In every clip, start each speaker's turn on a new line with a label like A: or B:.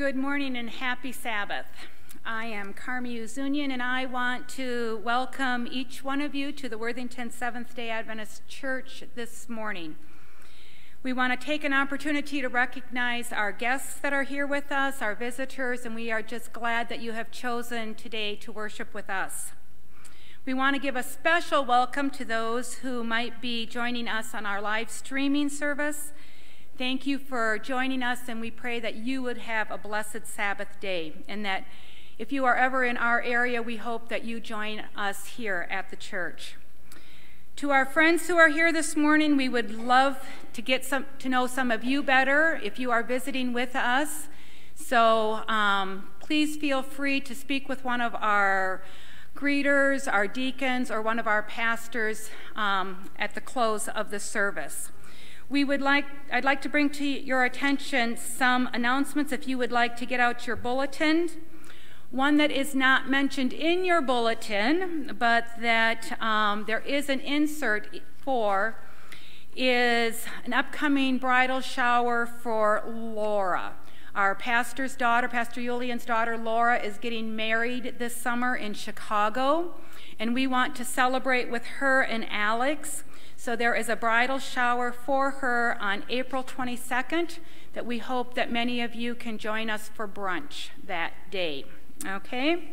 A: Good morning and happy Sabbath. I am Carmi Uzunian, and I want to welcome each one of you to the Worthington Seventh day Adventist Church this morning. We want to take an opportunity to recognize our guests that are here with us, our visitors, and we are just glad that you have chosen today to worship with us. We want to give a special welcome to those who might be joining us on our live streaming service Thank you for joining us, and we pray that you would have a blessed Sabbath day, and that if you are ever in our area, we hope that you join us here at the church. To our friends who are here this morning, we would love to get some, to know some of you better if you are visiting with us. So um, please feel free to speak with one of our greeters, our deacons, or one of our pastors um, at the close of the service we would like, I'd like to bring to your attention some announcements if you would like to get out your bulletin. One that is not mentioned in your bulletin, but that um, there is an insert for, is an upcoming bridal shower for Laura. Our pastor's daughter, Pastor Julian's daughter, Laura, is getting married this summer in Chicago, and we want to celebrate with her and Alex. So there is a bridal shower for her on April 22nd that we hope that many of you can join us for brunch that day. Okay?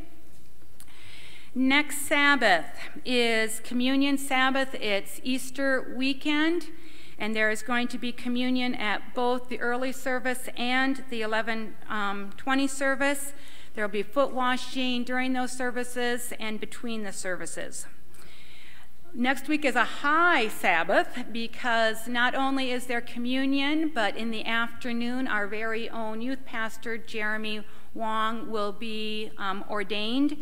A: Next Sabbath is Communion Sabbath. It's Easter weekend, and there is going to be communion at both the early service and the 11:20 um, service. There will be foot washing during those services and between the services. Next week is a high Sabbath because not only is there communion, but in the afternoon, our very own youth pastor, Jeremy Wong, will be um, ordained.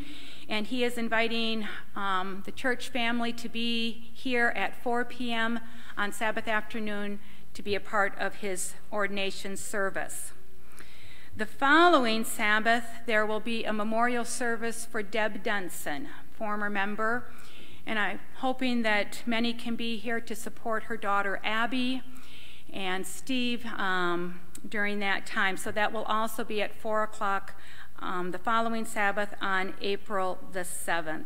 A: And he is inviting um, the church family to be here at 4 p.m. on Sabbath afternoon to be a part of his ordination service. The following Sabbath, there will be a memorial service for Deb Dunson, former member and I'm hoping that many can be here to support her daughter Abby and Steve um, during that time. So that will also be at 4 o'clock um, the following Sabbath on April the 7th.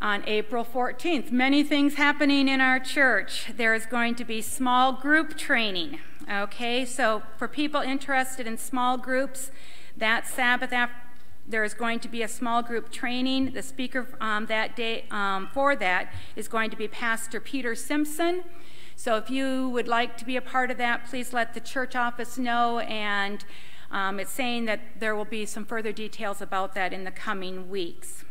A: On April 14th, many things happening in our church. There is going to be small group training. Okay, so for people interested in small groups, that Sabbath after there is going to be a small group training. The speaker um, that day um, for that is going to be Pastor Peter Simpson. So if you would like to be a part of that, please let the church office know. And um, it's saying that there will be some further details about that in the coming weeks.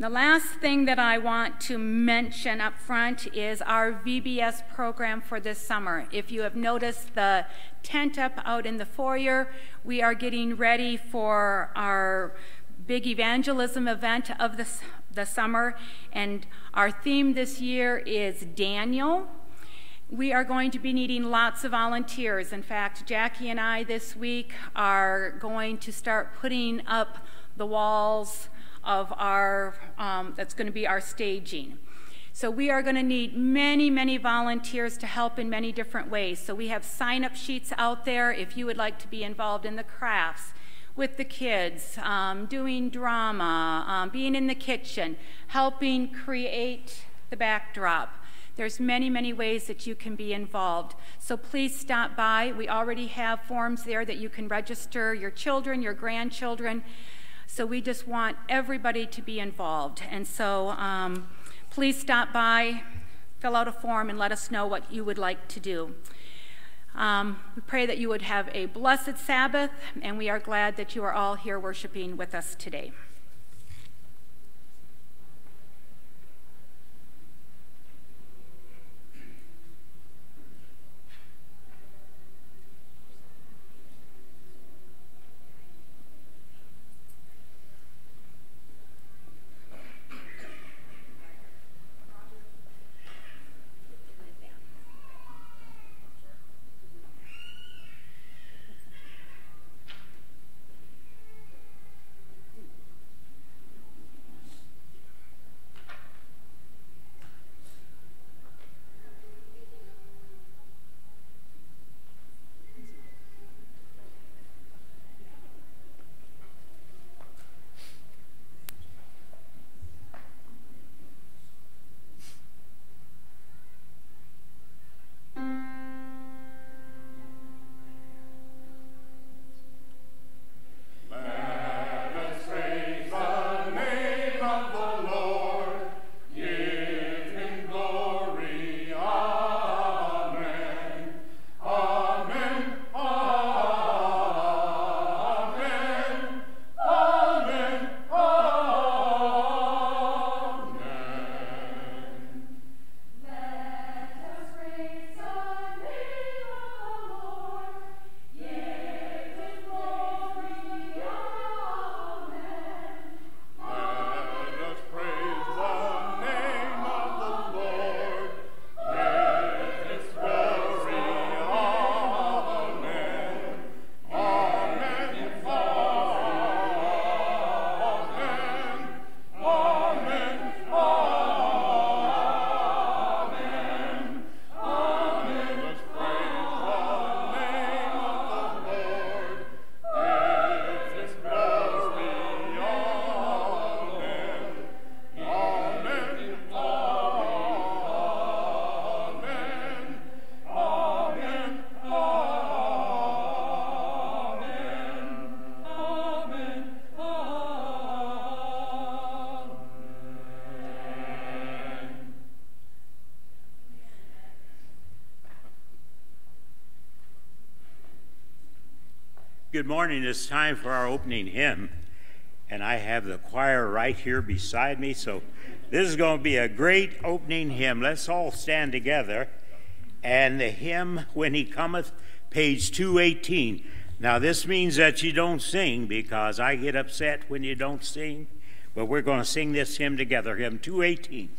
A: The last thing that I want to mention up front is our VBS program for this summer. If you have noticed the tent up out in the foyer, we are getting ready for our big evangelism event of the, the summer, and our theme this year is Daniel. We are going to be needing lots of volunteers. In fact, Jackie and I this week are going to start putting up the walls of our, um, that's going to be our staging. So we are going to need many, many volunteers to help in many different ways. So we have sign-up sheets out there if you would like to be involved in the crafts, with the kids, um, doing drama, um, being in the kitchen, helping create the backdrop. There's many, many ways that you can be involved. So please stop by. We already have forms there that you can register your children, your grandchildren. So we just want everybody to be involved. And so um, please stop by, fill out a form, and let us know what you would like to do. Um, we pray that you would have a blessed Sabbath, and we are glad that you are all here worshiping with us today.
B: Good morning. It's time for our opening hymn, and I have the choir right here beside me. So this is going to be a great opening hymn. Let's all stand together. And the hymn, When He Cometh, page 218. Now, this means that you don't sing because I get upset when you don't sing, but we're going to sing this hymn together, hymn 218.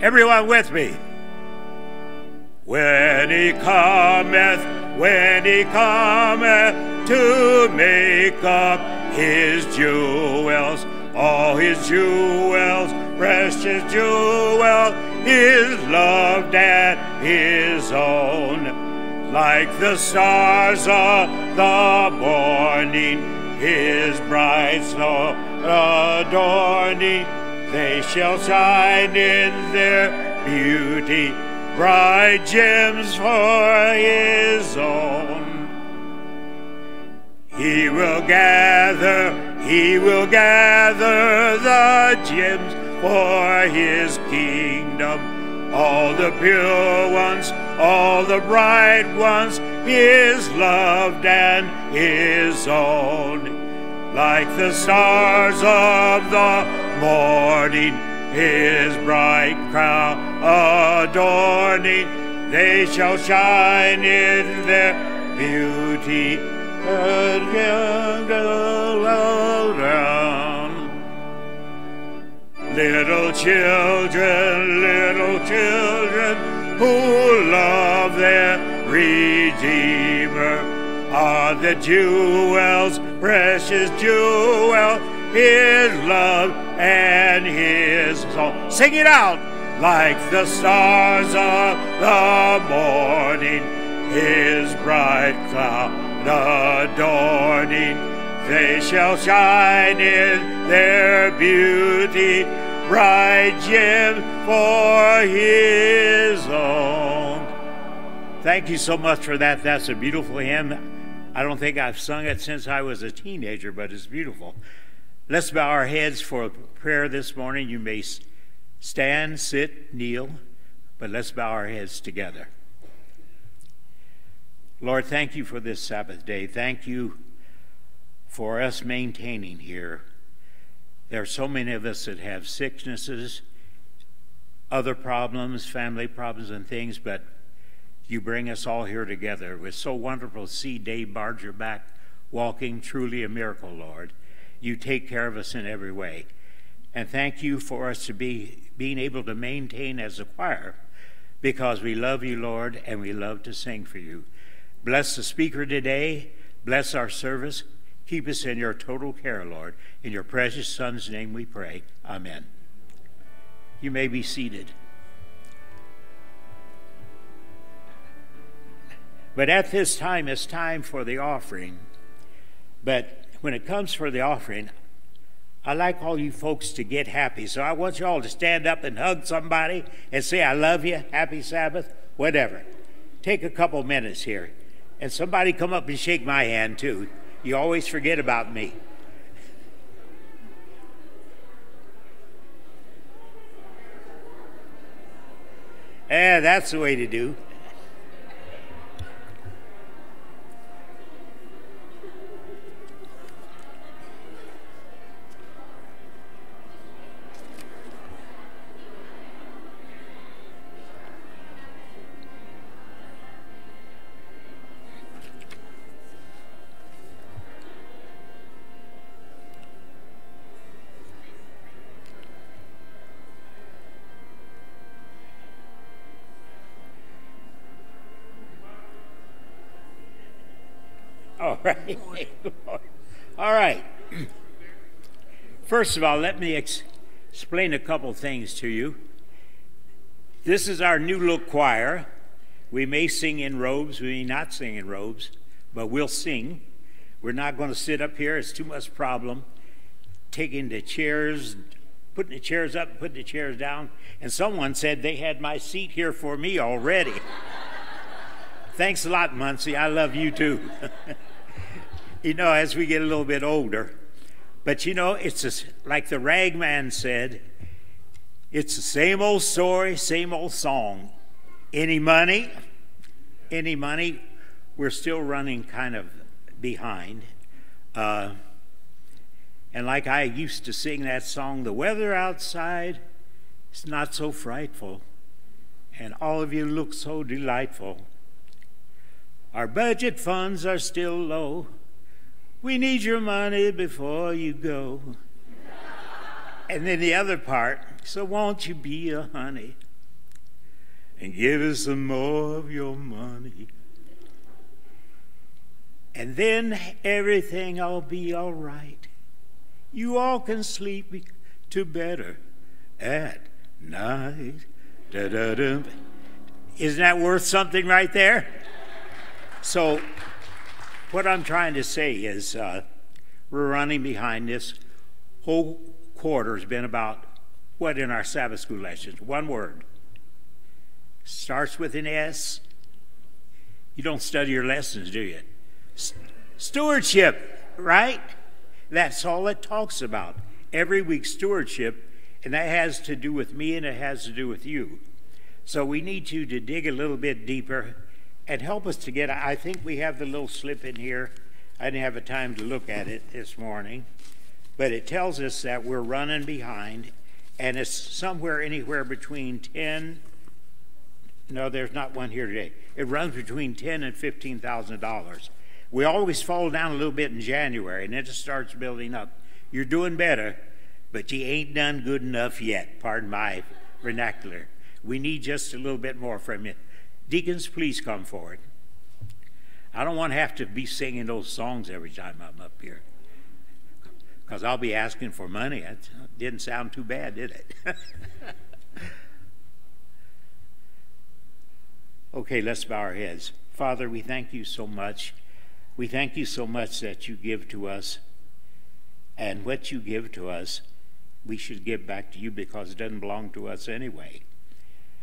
B: Everyone with me. When he cometh, when he cometh to make up his jewels, all his jewels, precious jewels, his loved and his own. Like the stars of the morning, his bright snow adorning, they shall shine in their beauty, bright gems for his own. He will gather, he will gather the gems for his kingdom. All the pure ones, all the bright ones, his loved and his own. Like the stars of the morning, his bright crown adorning. They shall shine in their beauty around. Little children, little children who love their Redeemer are the jewels, precious jewels his love and his song. Sing it out like the stars of the morning, his bright cloud adorning. They shall shine in their beauty, bright gem for his own. Thank you so much for that. That's a beautiful hymn. I don't think I've sung it since I was a teenager, but it's beautiful. Let's bow our heads for prayer this morning. You may stand, sit, kneel, but let's bow our heads together. Lord, thank you for this Sabbath day. Thank you for us maintaining here. There are so many of us that have sicknesses, other problems, family problems, and things, but you bring us all here together. It was so wonderful to see Dave Barger back walking, truly a miracle, Lord you take care of us in every way. And thank you for us to be being able to maintain as a choir because we love you, Lord, and we love to sing for you. Bless the speaker today. Bless our service. Keep us in your total care, Lord. In your precious Son's name we pray. Amen. You may be seated. But at this time, it's time for the offering. But when it comes for the offering, I like all you folks to get happy. So I want you all to stand up and hug somebody and say, I love you, happy Sabbath, whatever. Take a couple minutes here. And somebody come up and shake my hand too. You always forget about me. Yeah, that's the way to do. All right. First of all, let me ex- explain a couple things to you. This is our new look choir. We may sing in robes, we may not sing in robes, but we'll sing. We're not going to sit up here, it's too much problem. Taking the chairs, putting the chairs up, putting the chairs down. And someone said they had my seat here for me already. Thanks a lot, Muncie. I love you too. you know, as we get a little bit older, but you know, it's just, like the ragman said, it's the same old story, same old song. Any money? Any money? We're still running kind of behind. Uh, and like I used to sing that song, the weather outside is not so frightful, and all of you look so delightful. Our budget funds are still low. We need your money before you go. and then the other part, so won't you be a honey and give us some more of your money? And then everything'll be all right. You all can sleep to better at night. Da, da, da. Isn't that worth something right there? So, what I'm trying to say is uh, we're running behind this. Whole quarter has been about what in our Sabbath school lessons? One word. Starts with an S. You don't study your lessons, do you? Stewardship, right? That's all it talks about. Every week, stewardship, and that has to do with me and it has to do with you. So we need you to dig a little bit deeper and help us to get. I think we have the little slip in here. I didn't have a time to look at it this morning, but it tells us that we're running behind, and it's somewhere anywhere between 10. No, there's not one here today. It runs between ten and fifteen thousand dollars. We always fall down a little bit in January, and it starts building up. You're doing better, but you ain't done good enough yet. Pardon my vernacular. We need just a little bit more from you. Deacons, please come forward. I don't want to have to be singing those songs every time I'm up here because I'll be asking for money. That didn't sound too bad, did it? okay, let's bow our heads. Father, we thank you so much we thank you so much that you give to us, and what you give to us, we should give back to you because it doesn't belong to us anyway.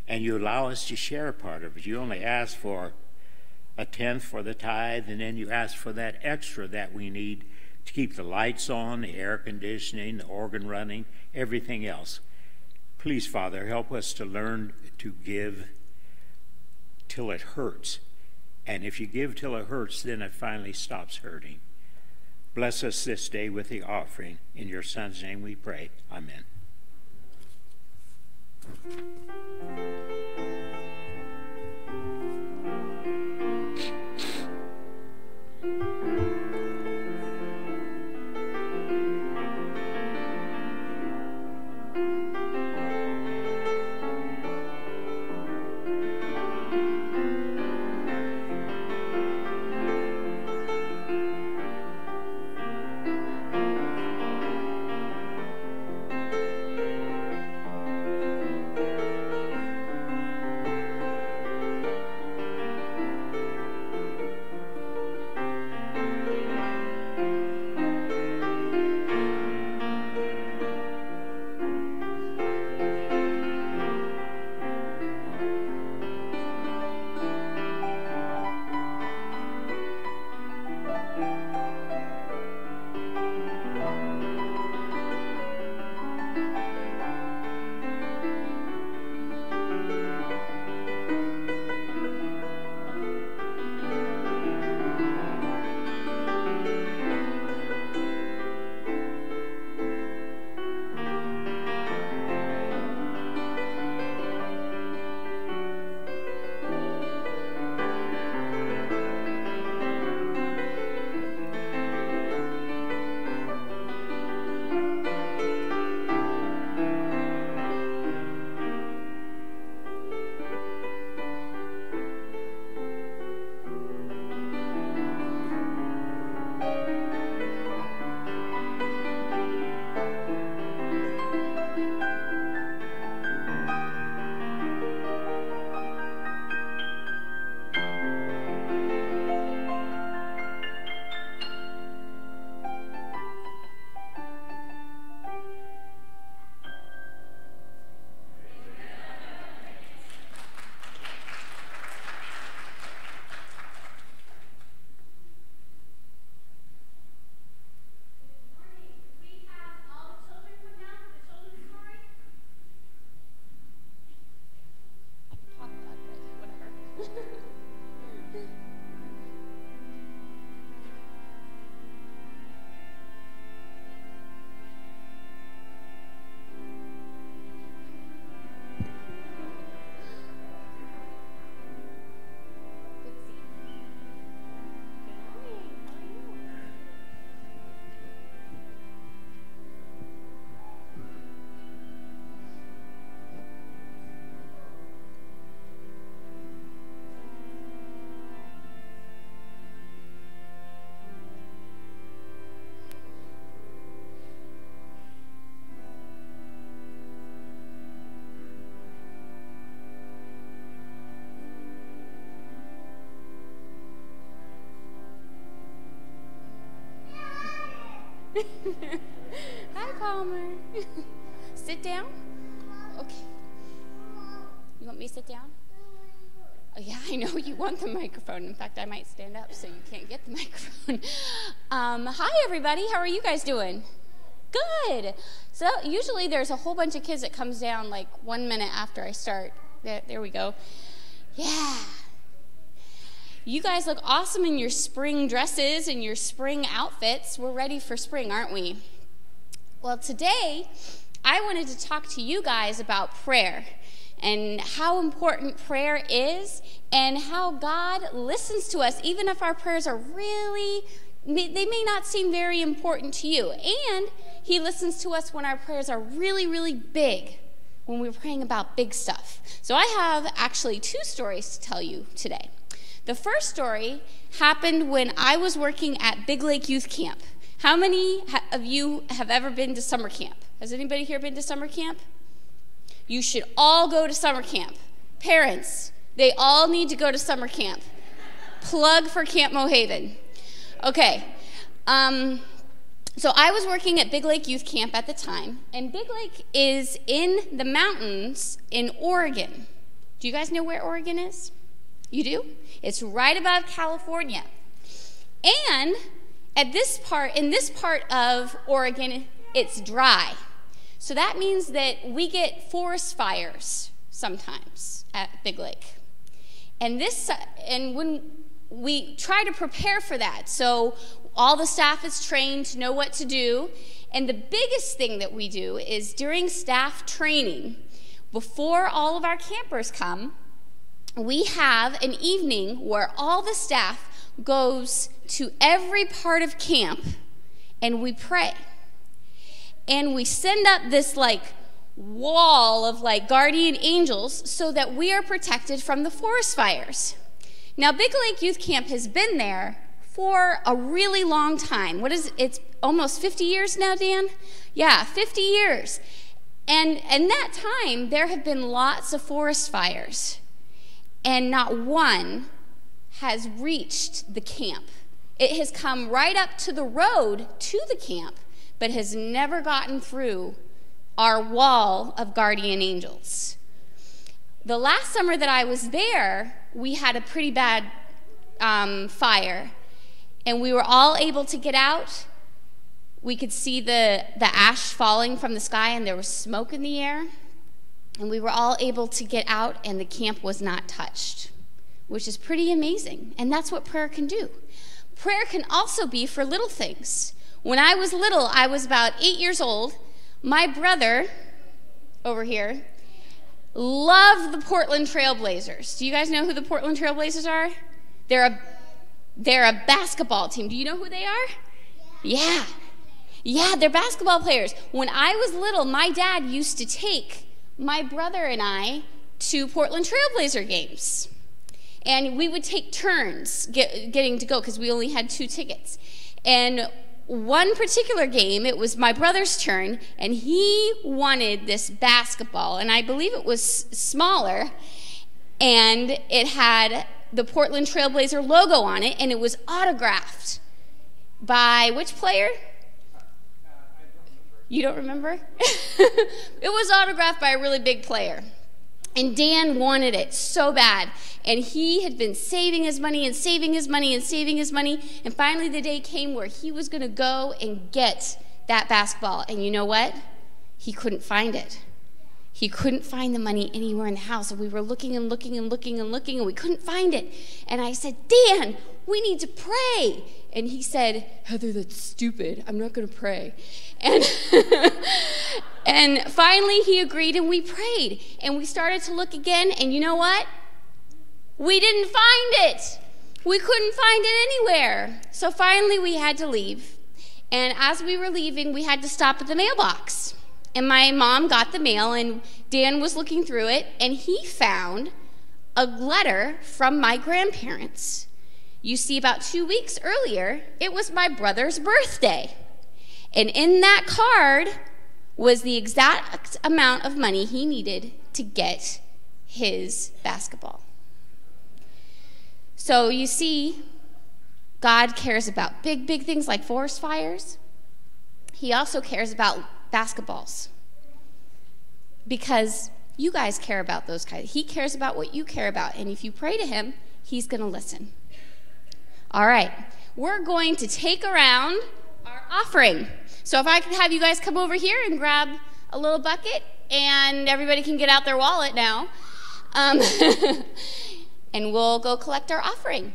B: And you allow us to share part of it. You only ask for a tenth for the tithe, and then you ask for that extra that we need to keep the lights on, the air conditioning, the organ running, everything else. Please, Father, help us to learn to give till it hurts and if you give till it hurts, then it finally stops hurting. Bless us this day with the offering. In your Son's name we pray. Amen. うん。
C: Hi, Palmer. sit down. Okay. You want me to sit down? Oh, yeah, I know you want the microphone. In fact, I might stand up so you can't get the microphone. Um, hi, everybody. How are you guys doing? Good. So usually there's a whole bunch of kids that comes down like one minute after I start. There, there we go. Yeah. You guys look awesome in your spring dresses and your spring outfits. We're ready for spring, aren't we? Well, today I wanted to talk to you guys about prayer and how important prayer is and how God listens to us, even if our prayers are really, they may not seem very important to you. And He listens to us when our prayers are really, really big, when we're praying about big stuff. So I have actually two stories to tell you today. The first story happened when I was working at Big Lake Youth Camp. How many of you have ever been to summer camp? Has anybody here been to summer camp? You should all go to summer camp. Parents, they all need to go to summer camp. Plug for Camp Mohaven. Okay. Um, so I was working at Big Lake Youth Camp at the time, and Big Lake is in the mountains in Oregon. Do you guys know where Oregon is? You do? It's right above California. And at this part, in this part of Oregon, it's dry. So that means that we get forest fires sometimes at Big Lake. And this and when we try to prepare for that. So all the staff is trained to know what to do. And the biggest thing that we do is during staff training, before all of our campers come, we have an evening where all the staff goes to every part of camp and we pray and we send up this like wall of like guardian angels so that we are protected from the forest fires. Now, Big Lake Youth Camp has been there for a really long time. What is it? It's almost 50 years now, Dan? Yeah, 50 years. And in that time, there have been lots of forest fires, and not one has reached the camp. It has come right up to the road to the camp, but has never gotten through our wall of guardian angels. The last summer that I was there, we had a pretty bad um, fire, and we were all able to get out. We could see the, the ash falling from the sky, and there was smoke in the air. And we were all able to get out, and the camp was not touched, which is pretty amazing. And that's what prayer can do. Prayer can also be for little things. When I was little, I was about eight years old. My brother, over here, loved the Portland Trailblazers. Do you guys know who the Portland Trailblazers are? They're a, they're a basketball team. Do you know who they are? Yeah. Yeah, they're basketball players. When I was little, my dad used to take my brother and I to Portland Trailblazer games. And we would take turns get, getting to go because we only had two tickets. And one particular game, it was my brother's turn, and he wanted this basketball, and I believe it was smaller, and it had the Portland Trailblazer logo on it, and it was autographed by which player? You don't remember? it was autographed by a really big player. And Dan wanted it so bad. And he had been saving his money and saving his money and saving his money. And finally, the day came where he was going to go and get that basketball. And you know what? He couldn't find it. He couldn't find the money anywhere in the house. And we were looking and looking and looking and looking, and we couldn't find it. And I said, Dan, we need to pray. And he said, Heather, that's stupid. I'm not going to pray. And, and finally, he agreed, and we prayed. And we started to look again, and you know what? We didn't find it. We couldn't find it anywhere. So finally, we had to leave. And as we were leaving, we had to stop at the mailbox. And my mom got the mail, and Dan was looking through it, and he found a letter from my grandparents. You see, about two weeks earlier, it was my brother's birthday. And in that card was the exact amount of money he needed to get his basketball. So you see, God cares about big, big things like forest fires, He also cares about basketballs because you guys care about those kinds. He cares about what you care about. And if you pray to him, he's going to listen. All right. We're going to take around our offering. So if I could have you guys come over here and grab a little bucket, and everybody can get out their wallet now. Um, and we'll go collect our offering.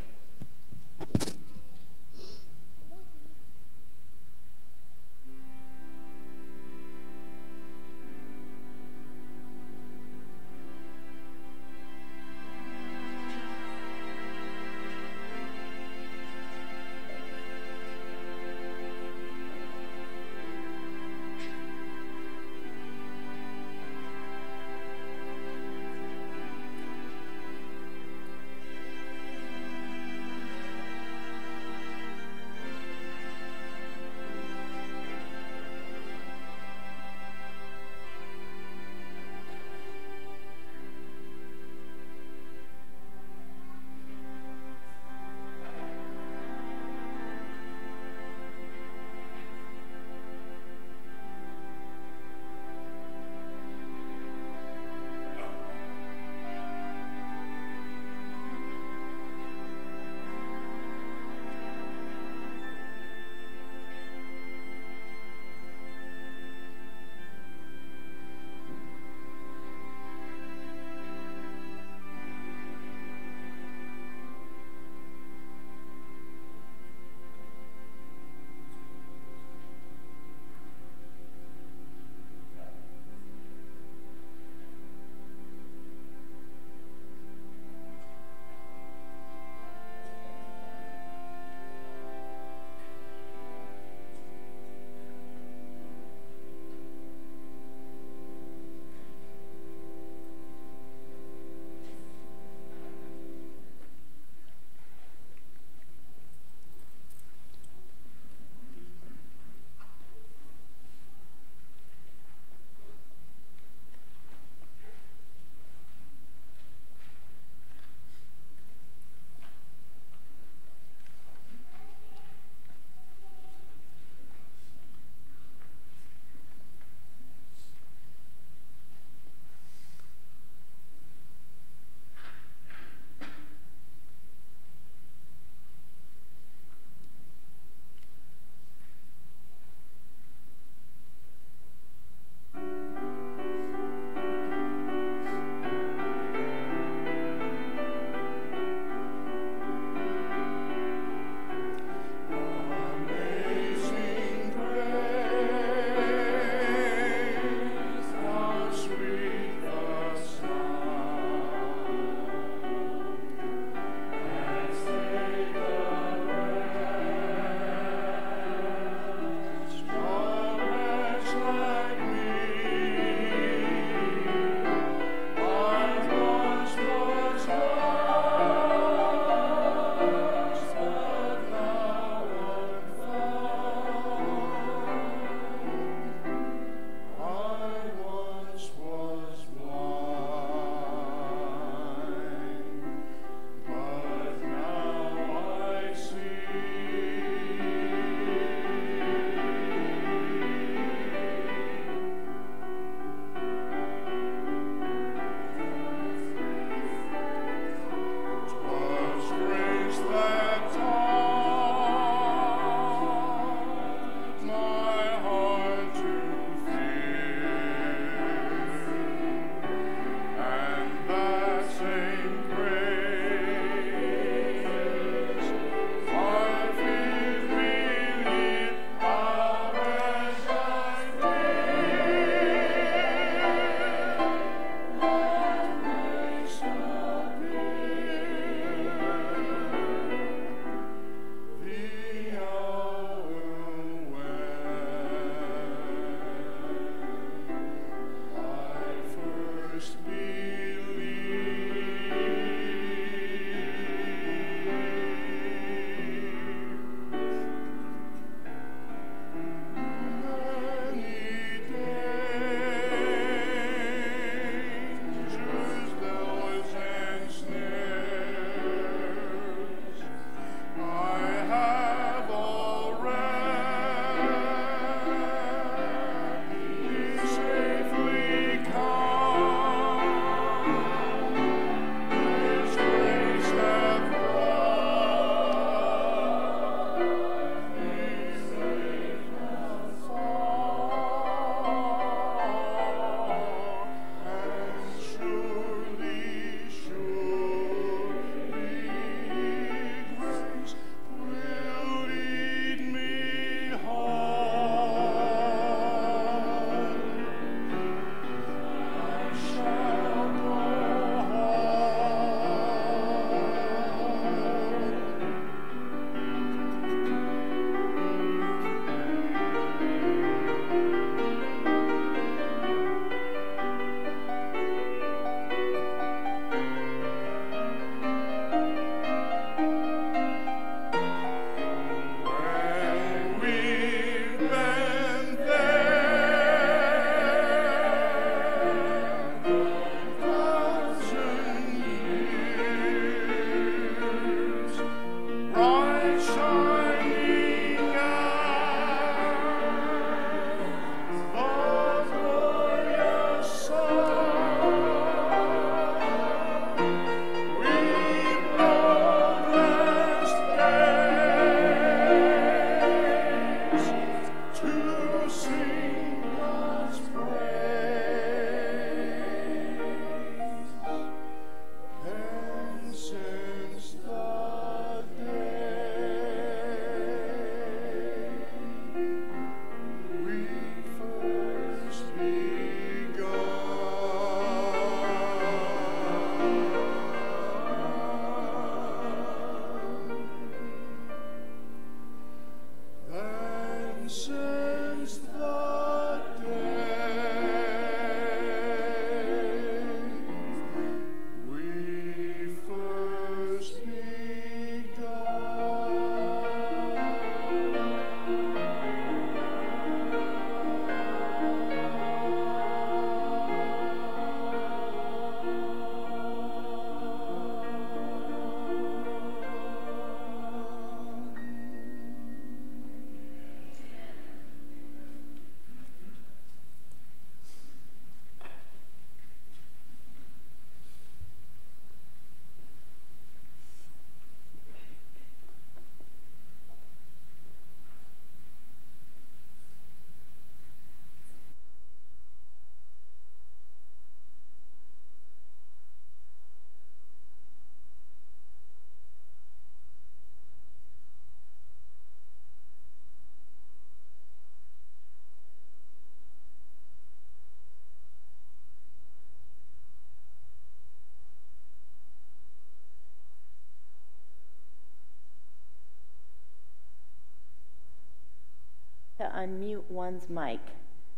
D: Unmute one's mic.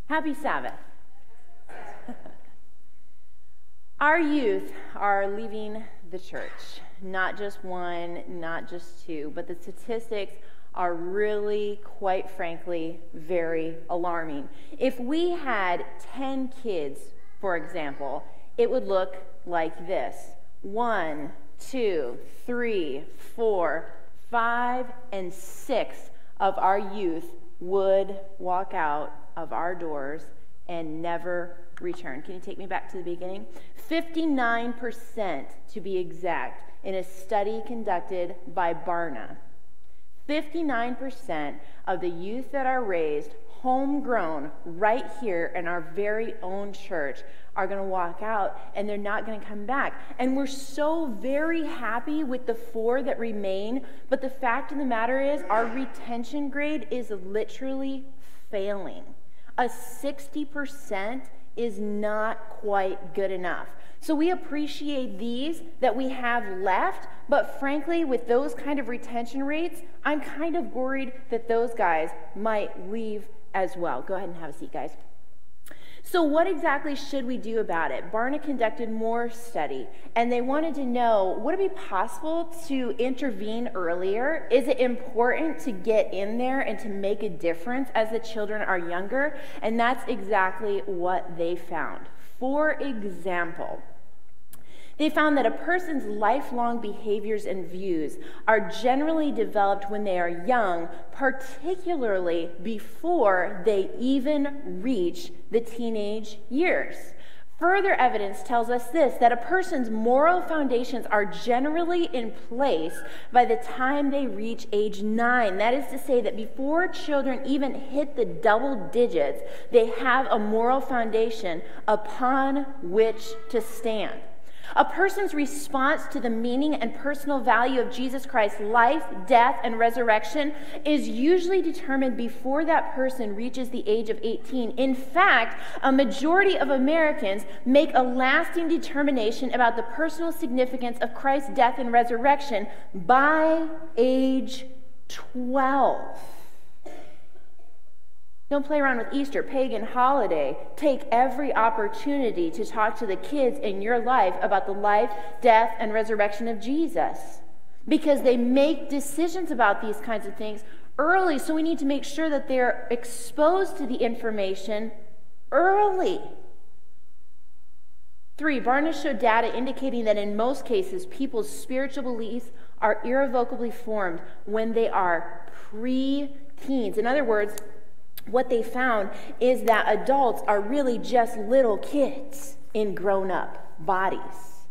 D: Happy Sabbath. Our youth are leaving the church. Not just one, not just two, but the statistics are really, quite frankly, very alarming. If we had 10 kids, for example, it would look like this one, two, three, four, five, and six of our youth would walk out of our doors and never return. Can you take me back to the beginning? 59% to be exact, in a study conducted by Barna. 59% of the youth that are raised homegrown right here in our very own church are going to walk out and they're not going to come back. And we're so very happy with the four that remain, but the fact of the matter is our retention grade is literally failing. A 60% is not quite good enough. So we appreciate these that we have left, but frankly, with those kind of retention rates, I'm kind of worried that those guys might leave as well. Go ahead and have a seat, guys. So, what exactly should we do about it? Barna conducted more study, and they wanted to know would it be possible to intervene earlier? Is it important to get in there and to make a difference as the children are younger? And that's exactly what they found. For example, they found that a person's lifelong behaviors and views are generally developed when they are young, particularly before they even reach the teenage years. Further evidence tells us this that a person's moral foundations are generally in place by the time they reach age nine. That is to say, that before children even hit the double digits, they have a moral foundation upon which to stand. A person's response to the meaning and personal value of Jesus Christ's life, death, and resurrection is usually determined before that person reaches the age of 18. In fact, a majority of Americans make a lasting determination about the personal significance of Christ's death and resurrection by age 12. Don't play around with Easter, pagan holiday. Take every opportunity to talk to the kids in your life about the life, death, and resurrection of Jesus. Because they make decisions about these kinds of things early, so we need to make sure that they're exposed to the information early. Three, Barna showed data indicating that in most cases, people's spiritual beliefs are irrevocably formed when they are pre teens. In other words, what they found is that adults are really just little kids in grown up bodies.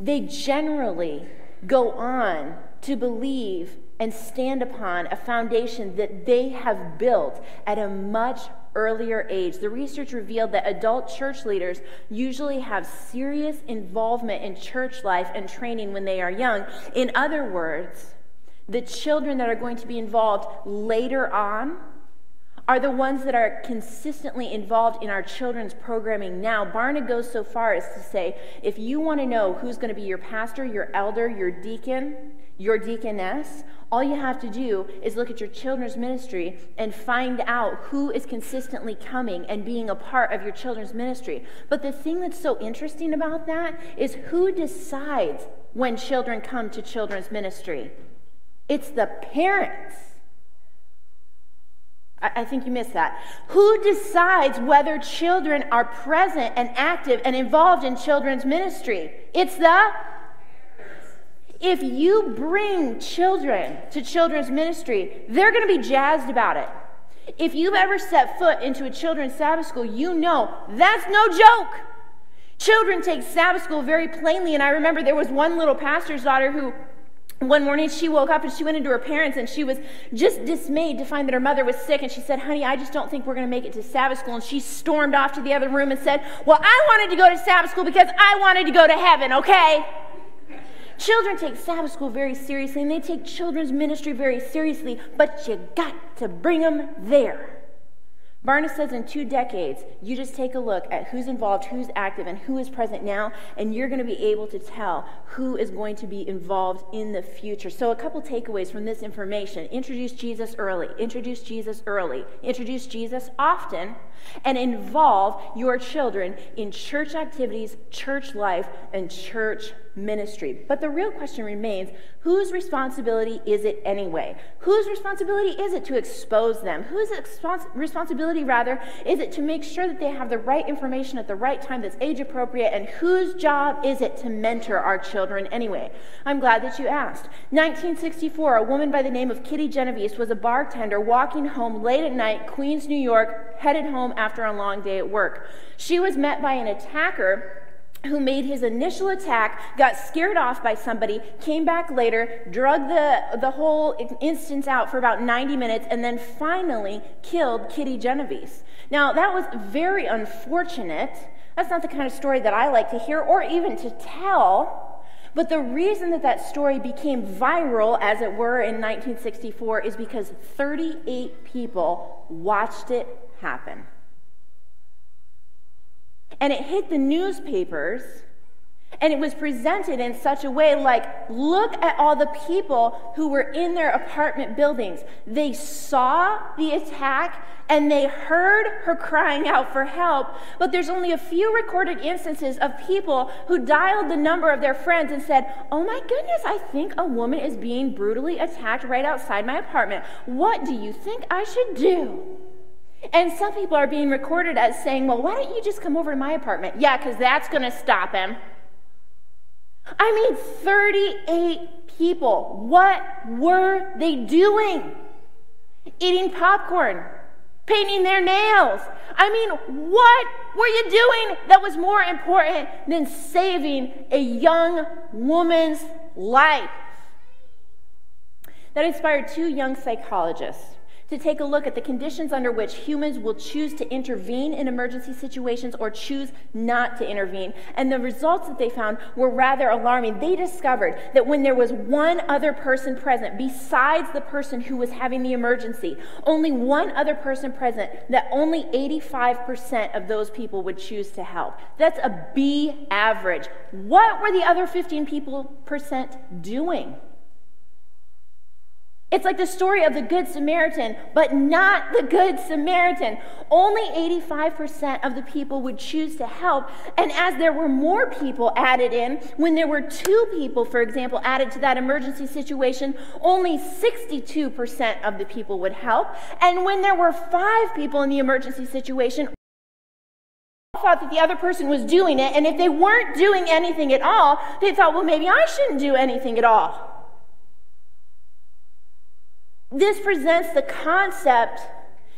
D: They generally go on to believe and stand upon a foundation that they have built at a much earlier age. The research revealed that adult church leaders usually have serious involvement in church life and training when they are young. In other words, the children that are going to be involved later on are the ones that are consistently involved in our children's programming now. Barna goes so far as to say if you want to know who's going to be your pastor, your elder, your deacon, your deaconess, all you have to do is look at your children's ministry and find out who is consistently coming and being a part of your children's ministry. But the thing that's so interesting about that is who decides when children come to children's ministry? It's the parents. I, think you missed that. Who decides whether children are present and active and involved in children's ministry? It's the if you bring children to children's ministry, they're going to be jazzed about it. If you've ever set foot into a children's Sabbath school, you know that's no joke. Children take Sabbath school very plainly, and I remember there was one little pastor's daughter who one morning she woke up and she went into her parents and she was just dismayed to find that her mother was sick. And she said honey i just don't think we're going to make it to sabbath school. And she stormed off to the other room and said well i wanted to go to sabbath school because i wanted to go to heaven okay? Children take Sabbath school very seriously and they take children's ministry very seriously, but you got to bring them there. Barna says in two decades, you just take a look at who's involved, who's active, and who is present now, and you're going to be able to tell who is going to be involved in the future. So, a couple takeaways from this information. Introduce Jesus early, introduce Jesus early, introduce Jesus often, and involve your children in church activities, church life, and church ministry. But the real question remains whose responsibility is it anyway? Whose responsibility is it to expose them? Whose responsibility, rather, is it to make sure that they have the right information at the right time that's age appropriate? And whose job is it to mentor our children anyway? I'm glad that you asked. 1964, a woman by the name of Kitty Genovese was a bartender walking home late at night, Queens, New York, headed home after a long day at work. She was met by an attacker who made his initial attack, got scared off by somebody, came back later, drug the, the whole instance out for about 90 minutes, and then finally killed Kitty Genovese. Now, that was very unfortunate. That's not the kind of story that I like to hear or even to tell. But the reason that that story became viral, as it were, in 1964 is because 38 people watched it happen. And it hit the newspapers, and it was presented in such a way like, look at all the people who were in their apartment buildings. They saw the attack and they heard her crying out for help, but there's only a few recorded instances of people who dialed the number of their friends and said, Oh my goodness, I think a woman is being brutally attacked right outside my apartment. What do you think I should do? And some people are being recorded as saying, Well, why don't you just come over to my apartment? Yeah, because that's going to stop him. I mean, 38 people. What were they doing? Eating popcorn, painting their nails. I mean, what were you doing that was more important than saving a young woman's life? That inspired two young psychologists to take a look at the conditions under which humans will choose to intervene in emergency situations or choose not to intervene. And the results that they found were rather alarming. They discovered that when there was one other person present, besides the person who was having the emergency, only one other person present, that only 85% of those people would choose to help. That's a B average. What were the other 15 people percent doing? It's like the story of the Good Samaritan, but not the Good Samaritan. Only 85% of the people would choose to help. And as there were more people added in, when there were two people, for example, added to that emergency situation, only 62% of the people would help. And when there were five people in the emergency situation, thought that the other person was doing it, and if they weren't doing anything at all, they thought, well, maybe I shouldn't do anything at all. This presents the concept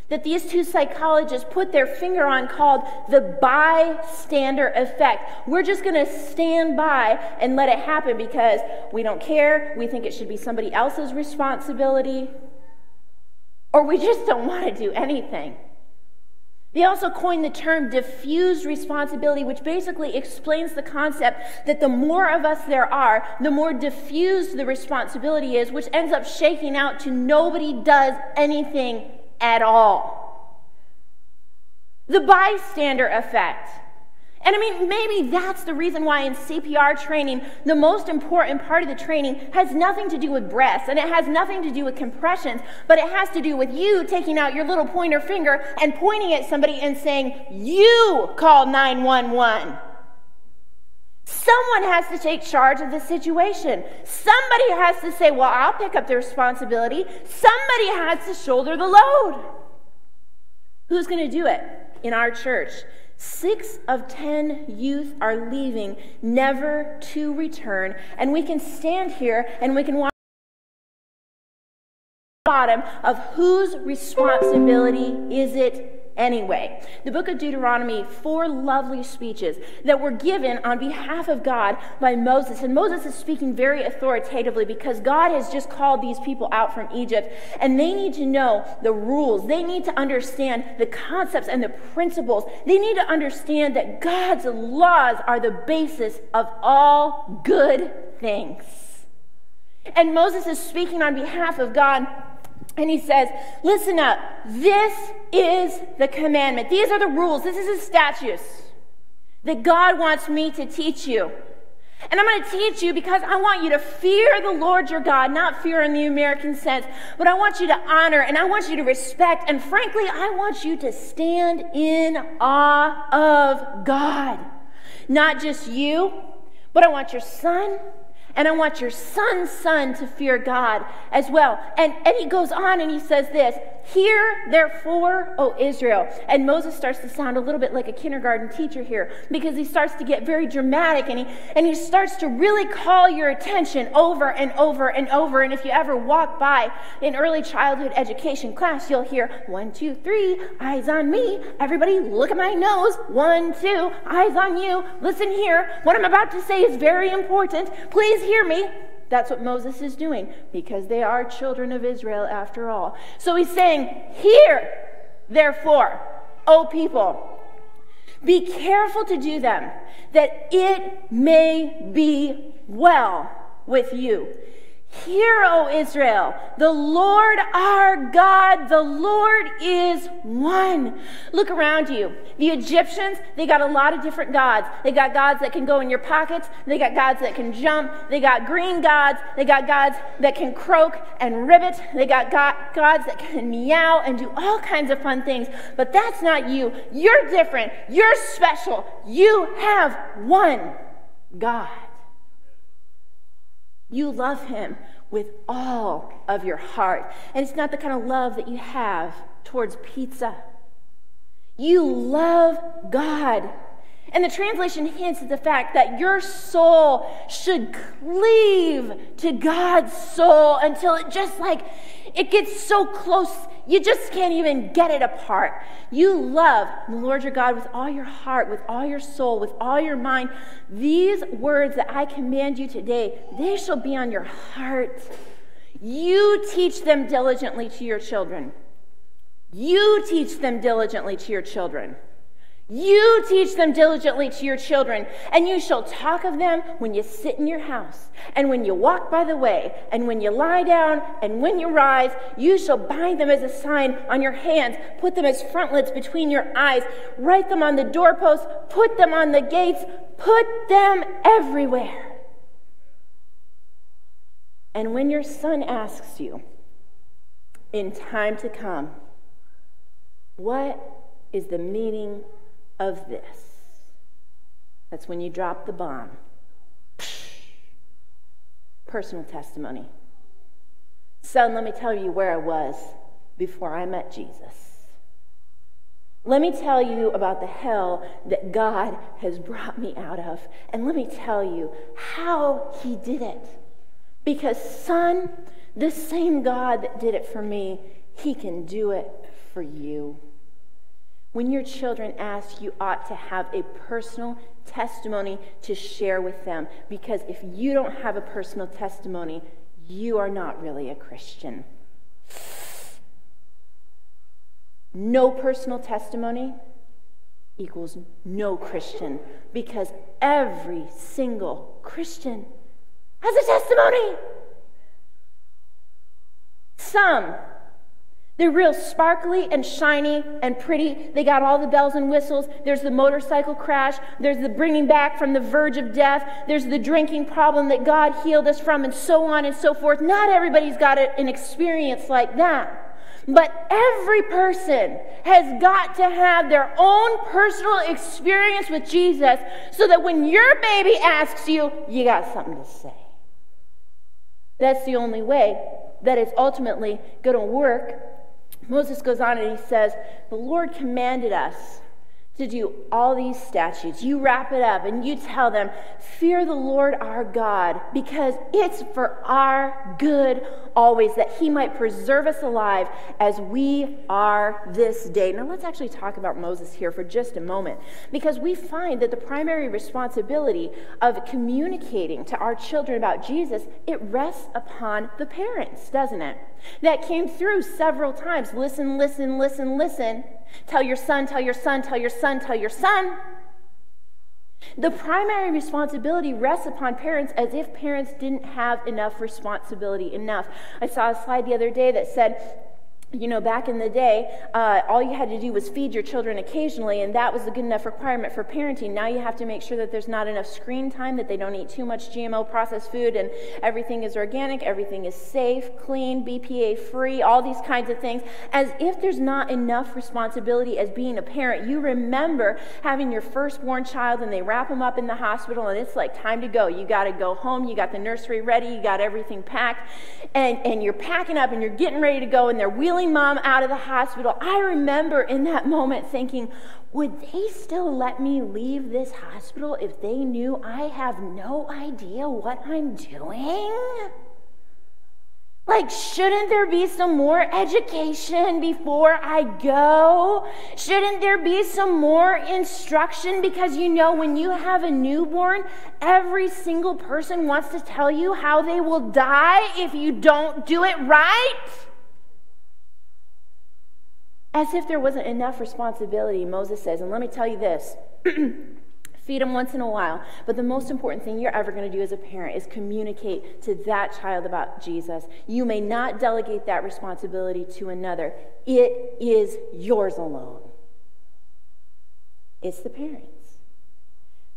D: that these two psychologists put their finger on called the bystander effect. We're just going to stand by and let it happen because we don't care, we think it should be somebody else's responsibility, or we just don't want to do anything. They also coined the term diffused responsibility, which basically explains the concept that the more of us there are, the more diffused the responsibility is, which ends up shaking out to nobody does anything at all. The bystander effect. And I mean, maybe that's the reason why in CPR training, the most important part of the training has nothing to do with breaths and it has nothing to do with compressions, but it has to do with you taking out your little pointer finger and pointing at somebody and saying, You call 911. Someone has to take charge of the situation. Somebody has to say, Well, I'll pick up the responsibility. Somebody has to shoulder the load. Who's going to do it in our church? Six of ten youth are leaving, never to return. And we can stand here and we can watch the bottom of whose responsibility is it anyway. The book of Deuteronomy, four lovely speeches that were given on behalf of God by Moses. And Moses is speaking very authoritatively because God has just called these people out from Egypt and they need to know the rules. They need to understand the concepts and the principles. They need to understand that God's laws are the basis of all good things. And Moses is speaking on behalf of God and he says, Listen up, this is the commandment. These are the rules. This is the statutes that God wants me to teach you. And I'm going to teach you because I want you to fear the Lord your God, not fear in the American sense, but I want you to honor and I want you to respect. And frankly, I want you to stand in awe of God. Not just you, but I want your son and I want your son's son to fear God as well. And, and he goes on and he says this Hear therefore, O Israel. And Moses starts to sound a little bit like a kindergarten teacher here because he starts to get very dramatic and he, and he starts to really call your attention over and over and over. And if you ever walk by in early childhood education class, you'll hear one, two, three, eyes on me. Everybody look at my nose. One, two, eyes on you. Listen here. What I'm about to say is very important. Please hear me. That's what Moses is doing because they are children of Israel after all. So he's saying, Hear, therefore, O people, be careful to do them, that it may be well with you. Hear, O Israel, the Lord our God, the Lord is one. Look around you. The Egyptians, they got a lot of different gods. They got gods that can go in your pockets, they got gods that can jump, they got green gods, they got gods that can croak and ribbit, they got gods that can meow and do all kinds of fun things. But that's not you. You're different, you're special. You have one God. You love him with all of your heart. And it's not the kind of love that you have towards pizza. You love God. And the translation hints at the fact that your soul should cleave to God's soul until it just like it gets so close you just can't even get it apart. You love the Lord your God with all your heart, with all your soul, with all your mind. These words that I command you today, they shall be on your heart. You teach them diligently to your children. You teach them diligently to your children. You teach them diligently to your children, and you shall talk of them when you sit in your house, and when you walk by the way, and when you lie down, and when you rise. You shall bind them as a sign on your hands, put them as frontlets between your eyes, write them on the doorposts, put them on the gates, put them everywhere. And when your son asks you in time to come, what is the meaning of this. That's when you drop the bomb. Personal testimony. Son, let me tell you where I was before I met Jesus. Let me tell you about the hell that God has brought me out of. And let me tell you how he did it. Because, son, The same God that did it for me, He can do it for you. When your children ask, you ought to have a personal testimony to share with them. Because if you don't have a personal testimony, you are not really a Christian. No personal testimony equals no Christian because every single Christian has a testimony. Some they're real sparkly and shiny and pretty. They got all the bells and whistles. There's the motorcycle crash. There's the bringing back from the verge of death. There's the drinking problem that God healed us from, and so on and so forth. Not everybody's got an experience like that. But every person has got to have their own personal experience with Jesus so that when your baby asks you, you got something to say. That's the only way that it's ultimately going to work Moses goes on and he says, The Lord commanded us to do all these statutes. You wrap it up and you tell them, Fear the Lord our God, because it's for our good always, that he might preserve us alive as we are this day. Now, let's actually talk about Moses here for just a moment, because we find that the primary responsibility of communicating to our children about Jesus, it rests upon the parents, doesn't it? That came through several times. Listen, listen, listen, listen. Tell your son, tell your son, tell your son, tell your son. The primary responsibility rests upon parents as if parents didn't have enough responsibility enough. I saw a slide the other day that said you know, back in the day, uh, all you had to do was feed your children occasionally, and that was a good enough requirement for parenting. Now you have to make sure that there's not enough screen time, that they don't eat too much GMO processed food, and everything is organic, everything is safe, clean, BPA free, all these kinds of things. As if there's not enough responsibility as being a parent. You remember having your firstborn child, and they wrap them up in the hospital, and it's like time to go. You got to go home, you got the nursery ready, you got everything packed, and, and you're packing up, and you're getting ready to go, and they're wheeling wheeling mom out of the hospital, I remember in that moment thinking, would they still let me leave this hospital if they knew I have no idea what I'm doing? Like, shouldn't there be some more education before I go? Shouldn't there be some more instruction? Because you know, when you have a newborn, every single person wants to tell you how they will die if you don't do it right. As if there wasn't enough responsibility, Moses says, and let me tell you this. Feed them once in a while. But the most important thing you're ever going to do as a parent is communicate to that child about Jesus. You may not delegate that responsibility to another, it is yours alone. It's the parent.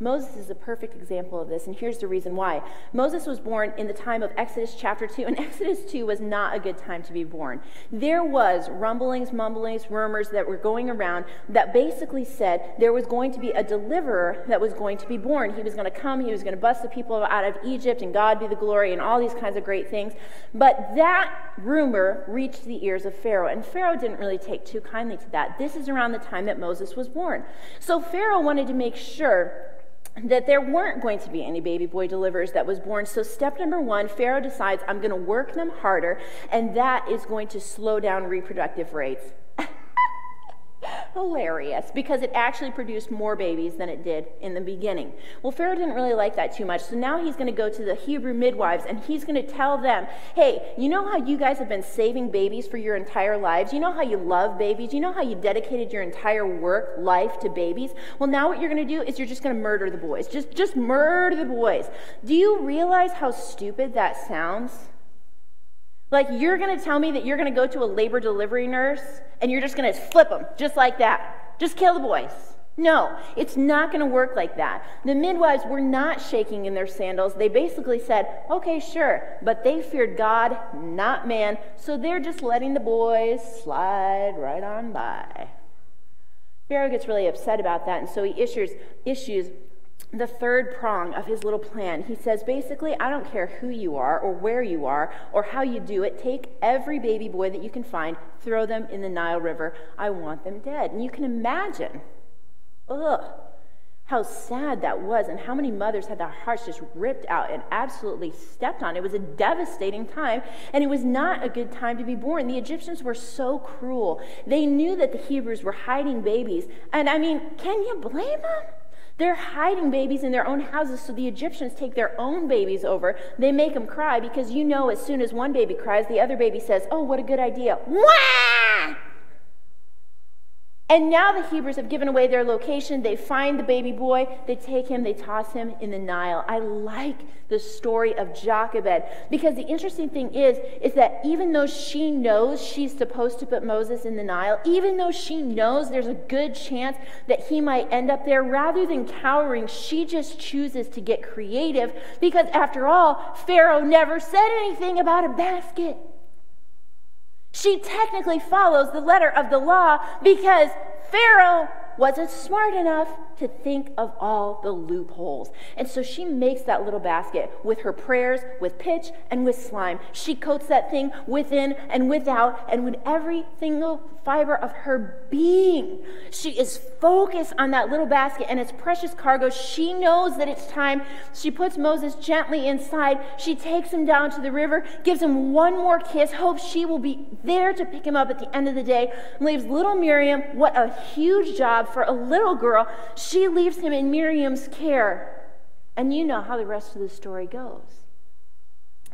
D: Moses is a perfect example of this, and here's the reason why. Moses was born in the time of Exodus chapter 2, and Exodus 2 was not a good time to be born. There was rumblings, mumblings, rumors that were going around that basically said there was going to be a deliverer that was going to be born. He was going to come, he was going to bust the people out of Egypt, and God be the glory, and all these kinds of great things. But that rumor reached the ears of Pharaoh, and Pharaoh didn't really take too kindly to that. This is around the time that Moses was born. So Pharaoh wanted to make sure that there weren't going to be any baby boy deliverers that was born. So, step number one, Pharaoh decides, I'm going to work them harder, and that is going to slow down reproductive rates hilarious because it actually produced more babies than it did in the beginning. Well, Pharaoh didn't really like that too much, so now he's going to go to the Hebrew midwives and he's going to tell them, hey, you know how you guys have been saving babies for your entire lives? You know how you love babies? You know how you dedicated your entire work life to babies? Well, now what you're going to do is you're just going to murder the boys. Just, just murder the boys. Do you realize how stupid that sounds? Like, you're going to tell me that you're going to go to a labor delivery nurse and you're just going to flip them just like that. Just kill the boys. No, it's not going to work like that. The midwives were not shaking in their sandals. They basically said, okay, sure, but they feared God, not man, so they're just letting the boys slide right on by. Pharaoh gets really upset about that, and so he issues, issues the third prong of his little plan. He says basically, I don't care who you are or where you are or how you do it. Take every baby boy that you can find, throw them in the Nile River. I want them dead. And you can imagine, ugh, how sad that was and how many mothers had their hearts just ripped out and absolutely stepped on. It was a devastating time, and it was not a good time to be born. The Egyptians were so cruel. They knew that the Hebrews were hiding babies. And I mean, can you blame them? They're hiding babies in their own houses, so the Egyptians take their own babies over. They make them cry because you know as soon as one baby cries, the other baby says, Oh, what a good idea. Wah! And now the Hebrews have given away their location. They find the baby boy, they take him, they toss him in the Nile. I like the story of Jochebed because the interesting thing is is that even though she knows she's supposed to put Moses in the Nile, even though she knows there's a good chance that he might end up there, rather than cowering, she just chooses to get creative because after all, Pharaoh never said anything about a basket. She technically follows the letter of the law because Pharaoh wasn't smart enough to think of all the loopholes. And so she makes that little basket with her prayers, with pitch, and with slime. She coats that thing within and without, and with every single fiber of her being. She is focused on that little basket and its precious cargo. She knows that it's time. She puts Moses gently inside. She takes him down to the river, gives him one more kiss, hopes she will be there to pick him up at the end of the day, leaves little Miriam. What a huge job for a little girl. She leaves him in Miriam's care. And you know how the rest of the story goes.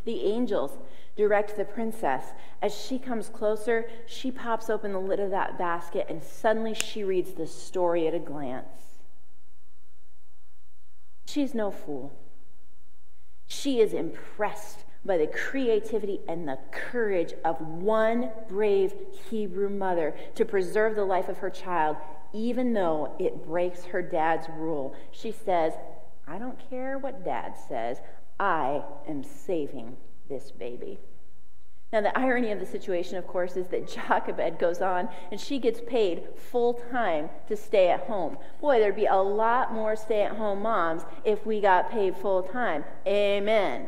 D: The angels direct the princess. As she comes closer, she pops open the lid of that basket and suddenly she reads the story at a glance. She's no fool. She is impressed by the creativity and the courage of one brave Hebrew mother to preserve the life of her child, even though it breaks her dad's rule. She says, I don't care what dad says, I am saving this baby. Now, the irony of the situation, of course, is that Jochebed goes on and she gets paid full time to stay at home. Boy, there'd be a lot more stay at home moms if we got paid full time. Amen.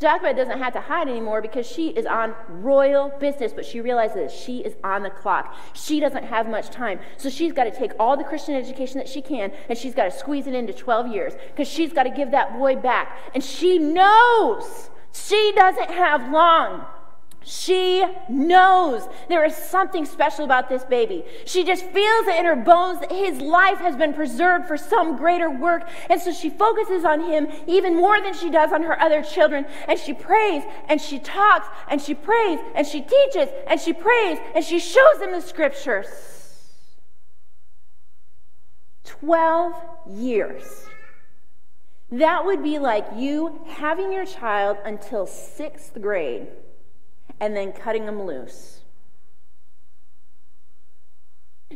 D: Jochebed doesn't have to hide anymore because she is on royal business, but she realizes she is on the clock. She doesn't have much time. So she's got to take all the Christian education that she can and she's got to squeeze it into 12 years because she's got to give that boy back. And she knows she doesn't have long. She knows there is something special about this baby. She just feels it in her bones that his life has been preserved for some greater work. And so she focuses on him even more than she does on her other children. And she prays and she talks and she prays and she teaches and she prays and she shows him the scriptures. 12 years. That would be like you having your child until sixth grade and then cutting them loose.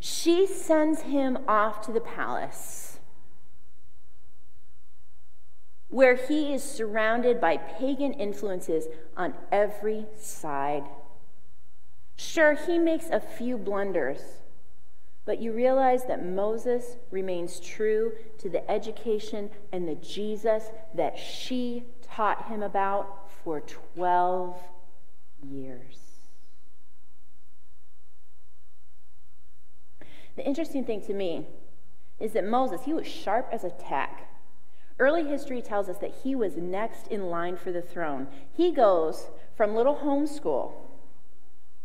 D: She sends him off to the palace where he is surrounded by pagan influences on every side. Sure, he makes a few blunders but you realize that Moses remains true to the education and the Jesus that she taught him about for 12 years. The interesting thing to me is that Moses, he was sharp as a tack. Early history tells us that he was next in line for the throne. He goes from little homeschool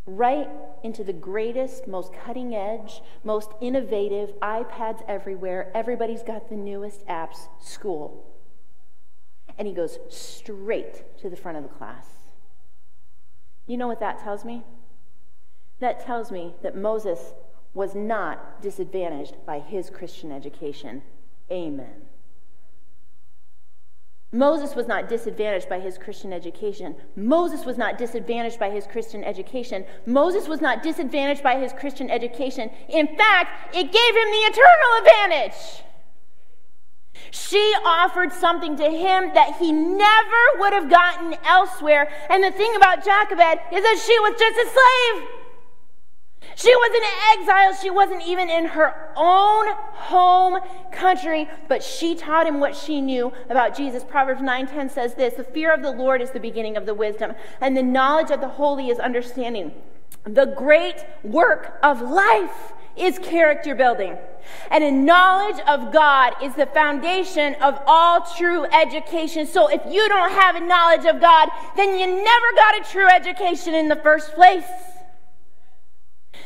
D: right into the greatest, most cutting edge, most innovative, iPads everywhere, everybody's got the newest apps, school. And he goes straight to the front of the class. You know what that tells me? That tells me that Moses was not disadvantaged by his Christian education. Amen. Moses was not disadvantaged by his Christian education. Moses was not disadvantaged by his Christian education. Moses was not disadvantaged by his Christian education. In fact, it gave him the eternal advantage. She offered something to him that he never would have gotten elsewhere. And the thing about Jochebed is that she was just a slave. She was in exile. She wasn't even in her own home country, but she taught him what she knew about Jesus. Proverbs 9:10 says this, "The fear of the Lord is the beginning of the wisdom, and the knowledge of the holy is understanding." The great work of life is character building. And a knowledge of God is the foundation of all true education. So if you don't have a knowledge of God, then you never got a true education in the first place.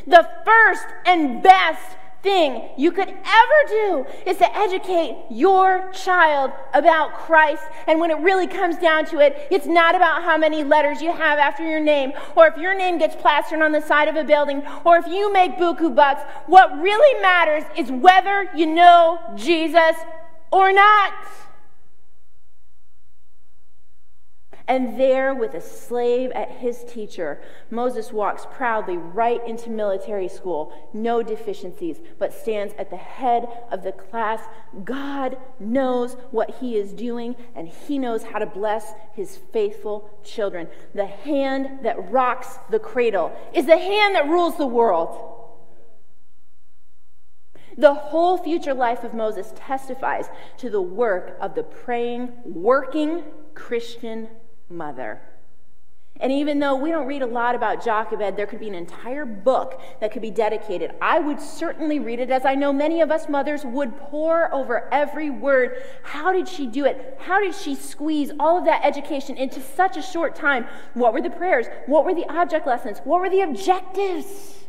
D: The first and best thing you could ever do is to educate your child about Christ. And when it really comes down to it, it's not about how many letters you have after your name, or if your name gets plastered on the side of a building, or if you make buku bucks. What really matters is whether you know Jesus or not. And there, with a slave at his teacher, Moses walks proudly right into military school, no deficiencies, but stands at the head of the class. God knows what he is doing, and he knows how to bless his faithful children. The hand that rocks the cradle is the hand that rules the world. The whole future life of Moses testifies to the work of the praying, working Christian mother. And even though we don't read a lot about Jochebed, there could be an entire book that could be dedicated. I would certainly read it, as I know many of us mothers would pour over every word. How did she do it? How did she squeeze all of that education into such a short time? What were the prayers? What were the object lessons? What were the objectives?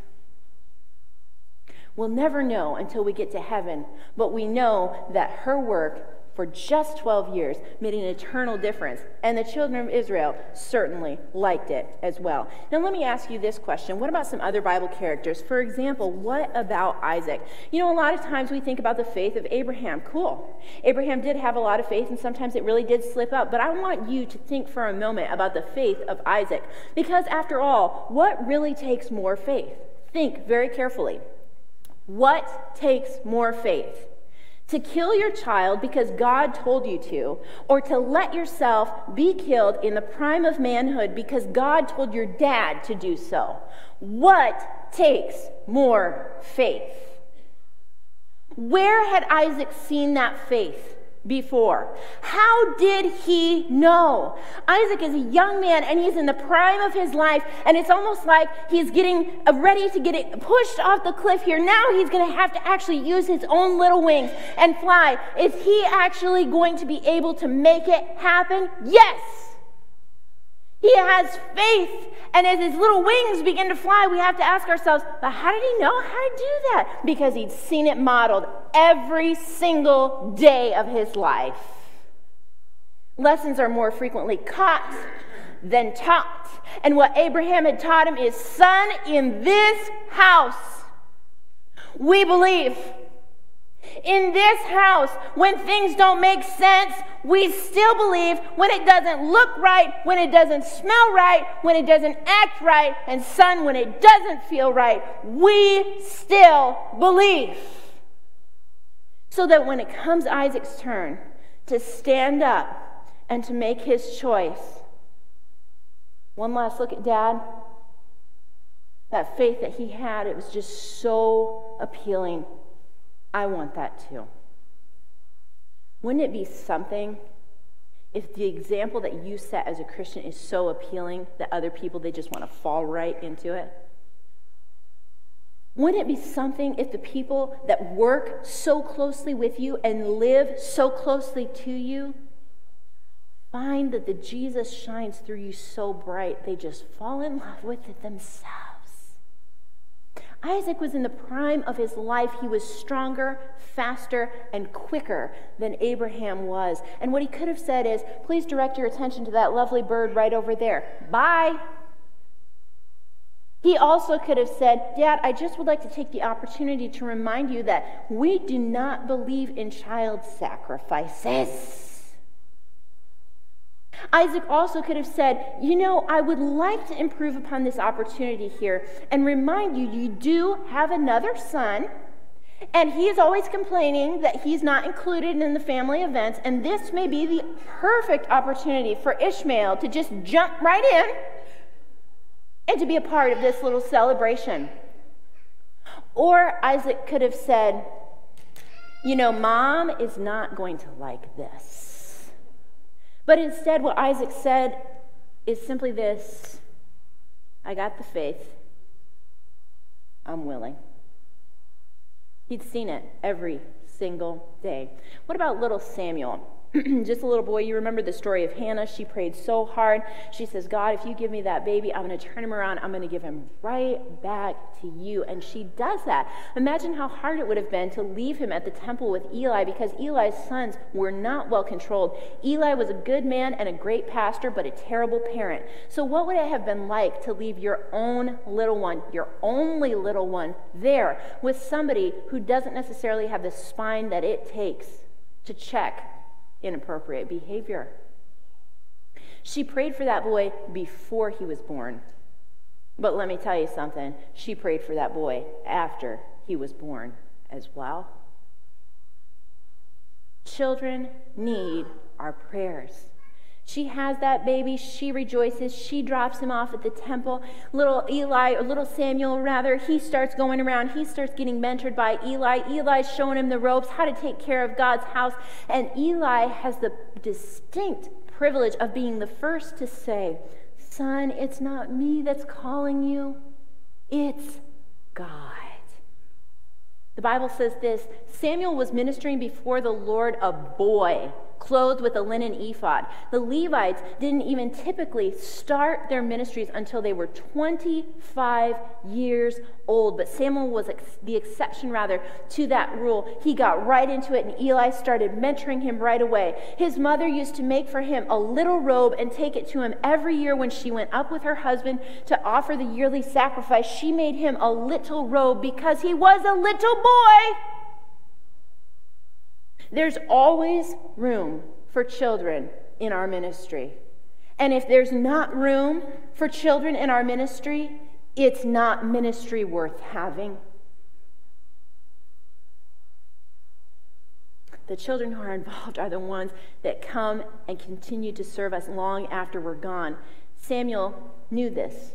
D: We'll never know until we get to heaven, but we know that her work for just 12 years made an eternal difference. And the children of Israel certainly liked it as well. Now, let me ask you this question What about some other Bible characters? For example, what about Isaac? You know, a lot of times we think about the faith of Abraham. Cool. Abraham did have a lot of faith, and sometimes it really did slip up. But I want you to think for a moment about the faith of Isaac. Because, after all, what really takes more faith? Think very carefully. What takes more faith? To kill your child because God told you to, or to let yourself be killed in the prime of manhood because God told your dad to do so. What takes more faith? Where had Isaac seen that faith? Before. How did he know? Isaac is a young man and he's in the prime of his life, and it's almost like he's getting uh, ready to get it pushed off the cliff here. Now he's going to have to actually use his own little wings and fly. Is he actually going to be able to make it happen? Yes. He has faith. And as his little wings begin to fly, we have to ask ourselves, but how did he know how to do that? Because he'd seen it modeled every single day of his life. Lessons are more frequently caught than taught. And what Abraham had taught him is son, in this house, we believe in this house, when things don't make sense, we still believe when it doesn't look right, when it doesn't smell right, when it doesn't act right, and son, when it doesn't feel right, we still believe. So that when it comes Isaac's turn to stand up and to make his choice, one last look at dad. That faith that he had, it was just so appealing. I want that too. Wouldn't it be something if the example that you set as a Christian is so appealing that other people they just want to fall right into it? Wouldn't it be something if the people that work so closely with you and live so closely to you find that the Jesus shines through you so bright they just fall in love with it themselves? Isaac was in the prime of his life. He was stronger, faster, and quicker than Abraham was. And what he could have said is, Please direct your attention to that lovely bird right over there. Bye. He also could have said, Dad, I just would like to take the opportunity to remind you that we do not believe in child sacrifices. Isaac also could have said, You know, I would like to improve upon this opportunity here and remind you, you do have another son. And he is always complaining that he's not included in the family events. And this may be the perfect opportunity for Ishmael to just jump right in and to be a part of this little celebration. Or Isaac could have said, You know, mom is not going to like this. But instead, what Isaac said is simply this I got the faith, I'm willing. He'd seen it every single day. What about little Samuel? just a little boy. You remember the story of Hannah. She prayed so hard. She says, God, if you give me that baby, I'm going to turn him around. I'm going to give him right back to you. And she does that. Imagine how hard it would have been to leave him at the temple with Eli because Eli's sons were not well controlled. Eli was a good man and a great pastor, but a terrible parent. So, what would it have been like to leave your own little one, your only little one, there with somebody who doesn't necessarily have the spine that it takes to check inappropriate behavior. She prayed for that boy before he was born. But let me tell you something. She prayed for that boy after he was born as well. Children need our prayers. She has that baby. She rejoices. She drops him off at the temple. Little Eli, or little Samuel, rather, he starts going around. He starts getting mentored by Eli. Eli's showing him the ropes, how to take care of God's house. And Eli has the distinct privilege of being the first to say, Son, it's not me that's calling you, it's God. The Bible says this Samuel was ministering before the Lord a boy clothed with a linen ephod. The Levites didn't even typically start their ministries until they were 25 years old, but Samuel was ex- the exception, rather, to that rule. He got right into it, and Eli started mentoring him right away. His mother used to make for him a little robe and take it to him every year when she went up with her husband to offer the yearly sacrifice. She made him a little robe because he was a little boy. There's always room for children in our ministry. And if there's not room for children in our ministry, it's not ministry worth having. The children who are involved are the ones that come and continue to serve us long after we're gone. Samuel knew this.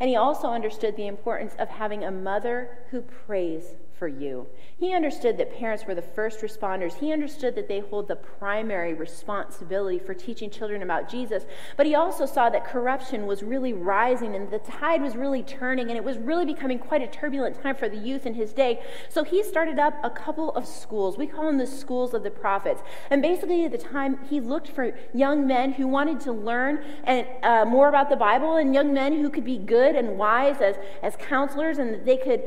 D: And he also understood the importance of having a mother who prays for you. He understood that parents were the first responders. He understood that they hold the primary responsibility for teaching children about Jesus. But he also saw that corruption was really rising and the tide was really turning and it was really becoming quite a turbulent time for the youth in his day. So he started up a couple of schools. We call them the schools of the prophets. And basically, at the time, he looked for young men who wanted to learn and, uh, more about the Bible and young men who could be good and wise as, as counselors and that they could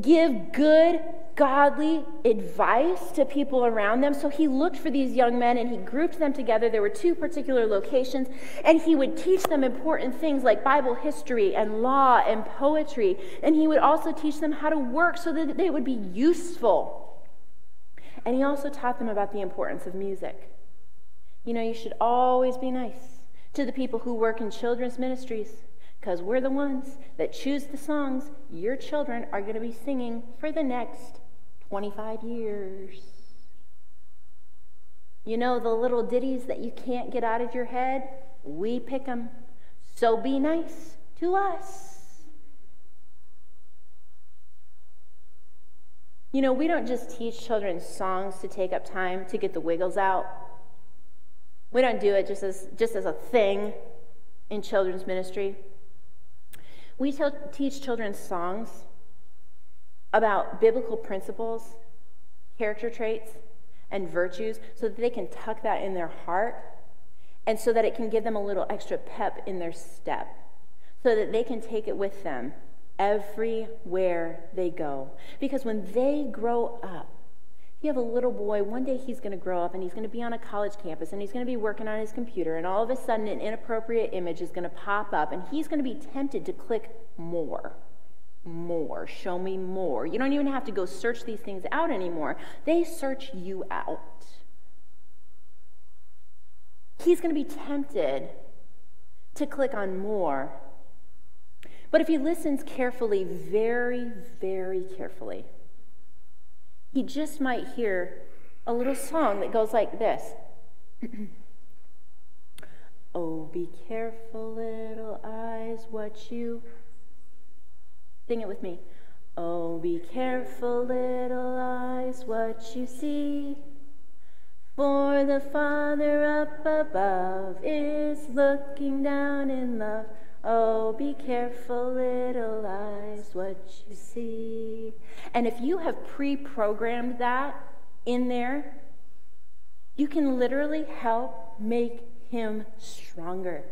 D: give good godly advice to people around them. So he looked for these young men and he grouped them together. There were two particular locations, and he would teach them important things like Bible history and law and poetry. And he would also teach them how to work so that they would be useful. And he also taught them about the importance of music. You know, you should always be nice to the people who work in children's ministries because we're the ones that choose the songs your children are going to be singing for the next 25 years. You know the little ditties that you can't get out of your head? We pick them. So be nice to us. You know, we don't just teach children songs to take up time to get the wiggles out. We don't do it just as, just as a thing in children's ministry. We teach children songs about biblical principles, character traits, and virtues so that they can tuck that in their heart and so that it can give them a little extra pep in their step so that they can take it with them everywhere they go. Because when they grow up, you have a little boy, one day he's going to grow up and he's going to be on a college campus and he's going to be working on his computer, and all of a sudden an inappropriate image is going to pop up and he's going to be tempted to click more more. Show me more. You don't even have to go search these things out anymore. They search you out. He's going to be tempted to click on more. But if he listens carefully, very, very carefully, he just might hear a little song that goes like this. oh, be careful, little eyes, what you Sing it with me. Oh, be careful, little eyes, what you see. For the Father up above is looking down in love. Oh, be careful, little eyes, what you see. And if you have pre programmed that in there, you can literally help make him stronger.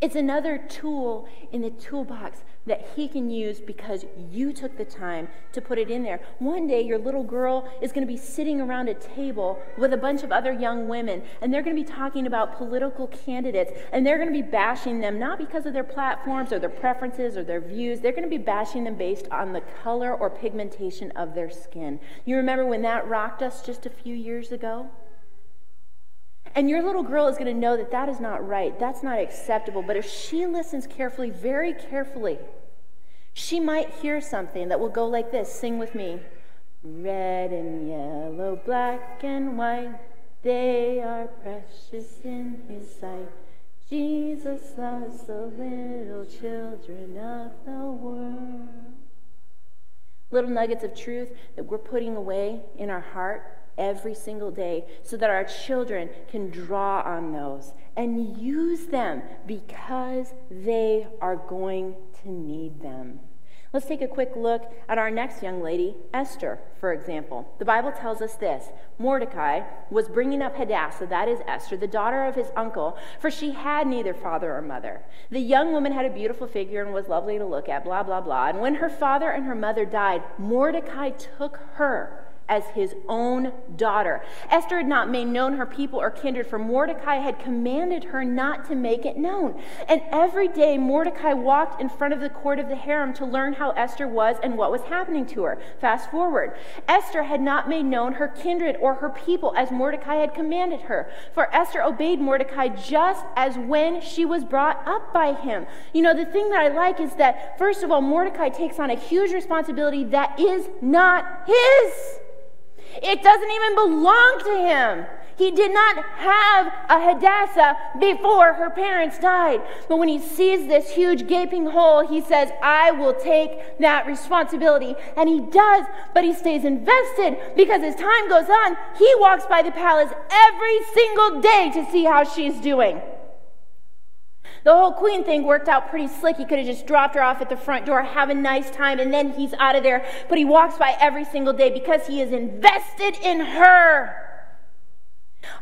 D: It's another tool in the toolbox that he can use because you took the time to put it in there. One day, your little girl is going to be sitting around a table with a bunch of other young women, and they're going to be talking about political candidates, and they're going to be bashing them not because of their platforms or their preferences or their views. They're going to be bashing them based on the color or pigmentation of their skin. You remember when that rocked us just a few years ago? And your little girl is going to know that that is not right. That's not acceptable. But if she listens carefully, very carefully, she might hear something that will go like this Sing with me. Red and yellow, black and white, they are precious in his sight. Jesus loves the little children of the world. Little nuggets of truth that we're putting away in our heart every single day so that our children can draw on those and use them because they are going to need them. Let's take a quick look at our next young lady, Esther, for example. The Bible tells us this Mordecai was bringing up Hadassah, that is Esther, the daughter of his uncle, for she had neither father or mother. The young woman had a beautiful figure and was lovely to look at, blah, blah, blah. And when her father and her mother died, Mordecai took her as his own daughter. Esther had not made known her people or kindred, for Mordecai had commanded her not to make it known. And every day Mordecai walked in front of the court of the harem to learn how Esther was and what was happening to her. Fast forward. Esther had not made known her kindred or her people as Mordecai had commanded her, for Esther obeyed Mordecai just as when she was brought up by him. You know, the thing that I like is that, first of all, Mordecai takes on a huge responsibility that is not his. It doesn't even belong to him. He did not have a Hadassah before her parents died. But when he sees this huge gaping hole, he says, I will take that responsibility. And he does, but he stays invested because as time goes on, he walks by the palace every single day to see how she's doing. The whole queen thing worked out pretty slick. He could have just dropped her off at the front door, have a nice time, and then he's out of there. But he walks by every single day because he is invested in her.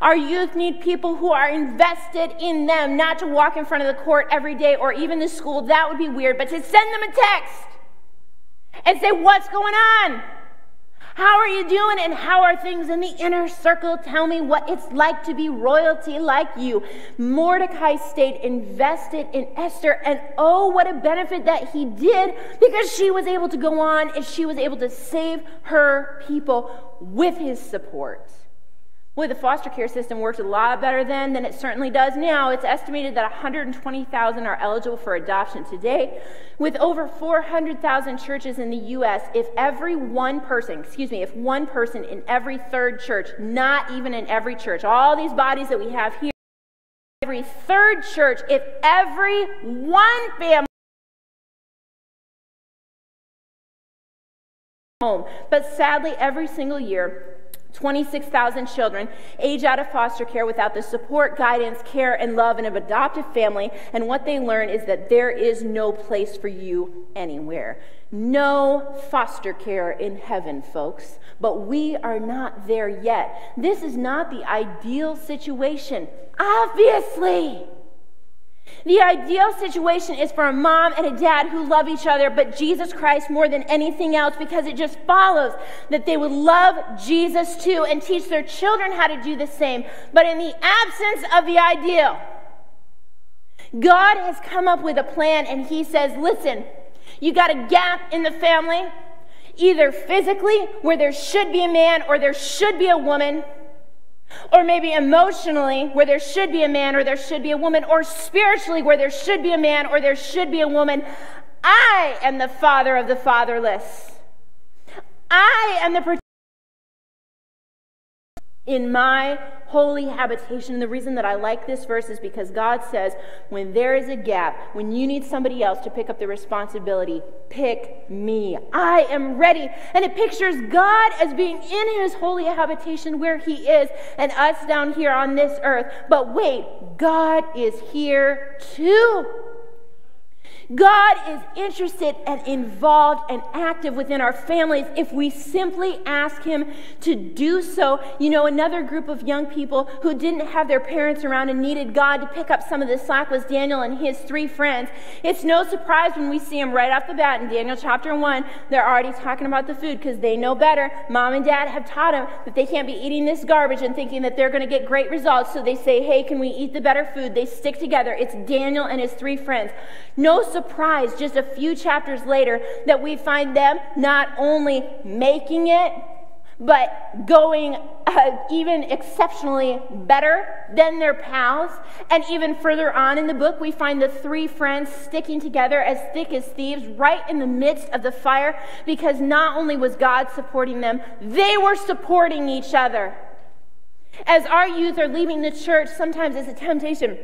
D: Our youth need people who are invested in them, not to walk in front of the court every day or even the school. That would be weird, but to send them a text and say, What's going on? How are you doing? And how are things in the inner circle? Tell me what it's like to be royalty like you. Mordecai stayed invested in Esther, and oh, what a benefit that he did because she was able to go on and she was able to save her people with his support. Boy, the foster care system worked a lot better then than it certainly does now. It's estimated that 120,000 are eligible for adoption today. With over 400,000 churches in the U.S., if every one person, excuse me, if one person in every third church, not even in every church, all these bodies that we have here, every third church, if every one family home, but sadly, every single year, 26,000 children age out of foster care without the support, guidance, care, and love of an adoptive family. And what they learn is that there is no place for you anywhere. No foster care in heaven, folks. But we are not there yet. This is not the ideal situation, obviously. The ideal situation is for a mom and a dad who love each other, but Jesus Christ more than anything else, because it just follows that they would love Jesus too and teach their children how to do the same. But in the absence of the ideal, God has come up with a plan and He says, listen, you got a gap in the family, either physically, where there should be a man or there should be a woman or maybe emotionally, where there should be a man or there should be a woman, or spiritually, where there should be a man or there should be a woman. I am the father of the fatherless. I am the in my holy habitation. And The reason that I like this verse is because God says, when there is a gap, when you need somebody else to pick up the responsibility, pick me. I am ready. And it pictures God as being in his holy habitation where he is, and us down here on this earth. But wait, God is here too. God is interested and involved and active within our families if we simply ask Him to do so. You know, another group of young people who didn't have their parents around and needed God to pick up some of the slack was Daniel and his three friends. It's no surprise when we see them right off the bat in Daniel chapter 1. They're already talking about the food because they know better. Mom and dad have taught them that they can't be eating this garbage and thinking that they're going to get great results. So they say, hey, can we eat the better food? They stick together. It's Daniel and his three friends. No surprise, just a few chapters later, that we find them not only making it, but going uh, even exceptionally better than their pals. And even further on in the book, we find the three friends sticking together as thick as thieves right in the midst of the fire because not only was God supporting them, they were supporting each other. As our youth are leaving the church, sometimes it's a temptation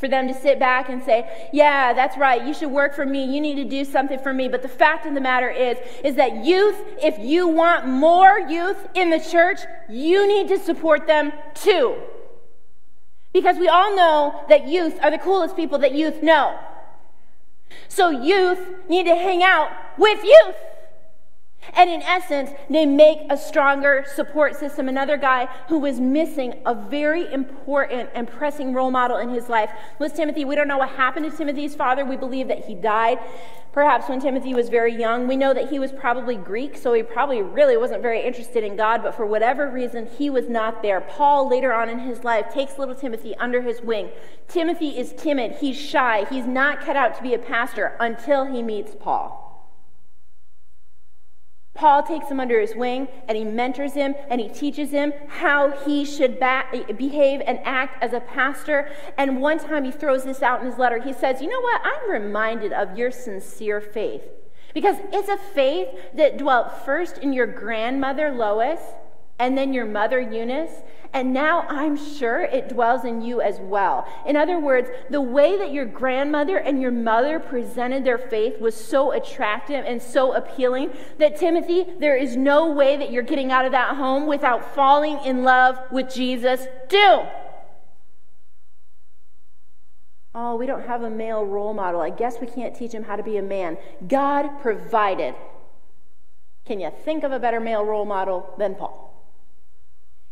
D: for them to sit back and say, "Yeah, that's right. You should work for me. You need to do something for me." But the fact of the matter is is that youth, if you want more youth in the church, you need to support them too. Because we all know that youth are the coolest people that youth know. So youth need to hang out with youth. And in essence, they make a stronger support system. Another guy who was missing a very important and pressing role model in his life was Timothy. We don't know what happened to Timothy's father. We believe that he died perhaps when Timothy was very young. We know that he was probably Greek, so he probably really wasn't very interested in God, but for whatever reason, he was not there. Paul, later on in his life, takes little Timothy under his wing. Timothy is timid, he's shy, he's not cut out to be a pastor until he meets Paul. Paul takes him under his wing and he mentors him and he teaches him how he should behave and act as a pastor. And one time he throws this out in his letter. He says, You know what? I'm reminded of your sincere faith. Because it's a faith that dwelt first in your grandmother Lois and then your mother Eunice and now I'm sure it dwells in you as well. In other words, the way that your grandmother and your mother presented their faith was so attractive and so appealing that, Timothy, there is no way that you're getting out of that home without falling in love with Jesus too. Oh, we don't have a male role model. I guess we can't teach him how to be a man. God provided. Can you think of a better male role model than Paul?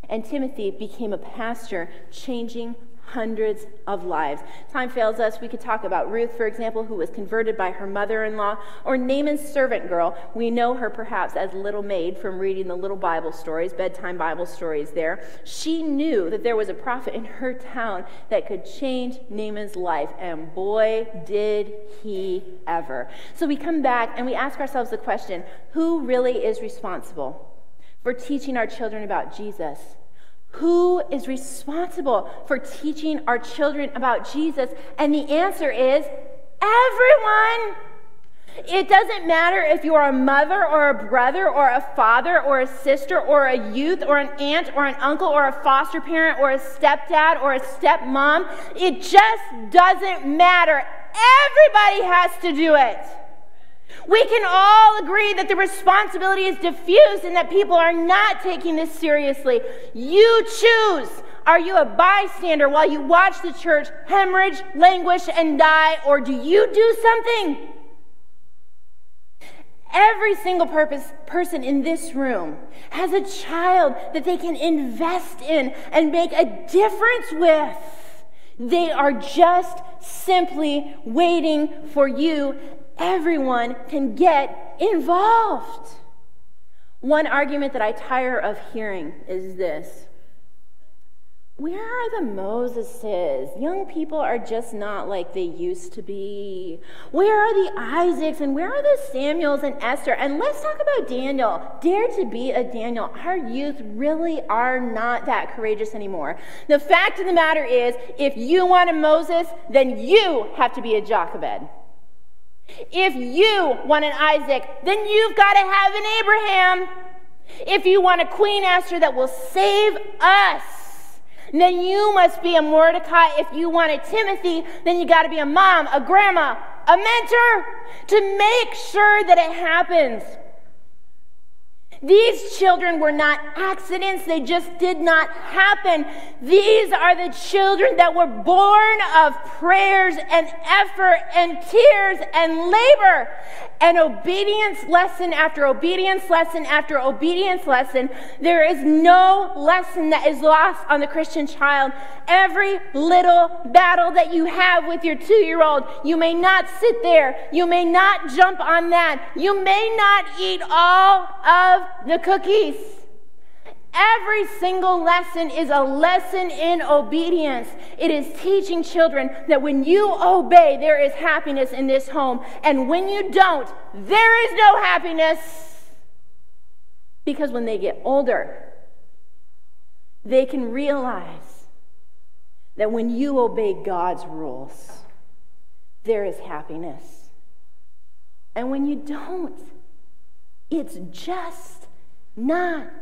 D: And Timothy became a pastor, changing hundreds of lives. Time fails us. We could talk about Ruth, for example, who was converted by her mother in law, or Naaman's servant girl. We know her perhaps as Little Maid from reading the little Bible stories, bedtime Bible stories there. She knew that there was a prophet in her town that could change Naaman's life, and boy, did he ever. So we come back and we ask ourselves the question who really is responsible for teaching our children about Jesus? Who is responsible for teaching our children about Jesus? And the answer is everyone. It doesn't matter if you're a mother or a brother or a father or a sister or a youth or an aunt or an uncle or a foster parent or a stepdad or a stepmom. It just doesn't matter. Everybody has to do it. We can all agree that the responsibility is diffused and that people are not taking this seriously. You choose. Are you a bystander while you watch the church hemorrhage, languish, and die, or do you do something? Every single purpose, person in this room has a child that they can invest in and make a difference with. They are just simply waiting for you everyone can get involved. One argument that I tire of hearing is this Where are the Moseses? Young people are just not like they used to be. Where are the Isaacs and where are the Samuels and Esther? And let's talk about Daniel. Dare to be a Daniel. Our youth really are not that courageous anymore. The fact of the matter is, if you want a Moses, then you have to be a Jochebed. If you want an Isaac, then you've got to have an Abraham. If you want a Queen Esther that will save us, then you must be a Mordecai. If you want a Timothy, then you got to be a mom, a grandma, a mentor to make sure that it happens. These children were not accidents, they just did not happen. These are the children that were born of prayers and effort and tears and labor and obedience lesson after obedience lesson after obedience lesson. There is no lesson that is lost on the Christian child. Every little battle that you have with your two year old, you may not sit there, you may not jump on that, you may not eat all of the cookies. Every single lesson is a lesson in obedience. It is teaching children that when you obey, there is happiness in this home. And when you don't, there is no happiness. Because when they get older, they can realize that when you obey God's rules, there is happiness. And when you don't, it's just not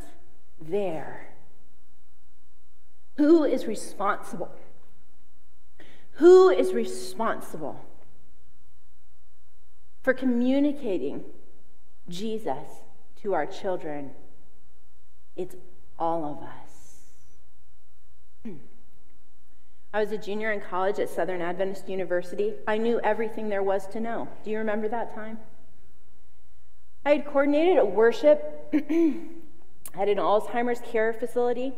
D: there. Who is responsible? Who is responsible for communicating Jesus to our children? It's all of us. Hmm. I was a junior in college at Southern Adventist University. I knew everything there was to know. Do you remember that time? I had coordinated a worship at an Alzheimer's care facility.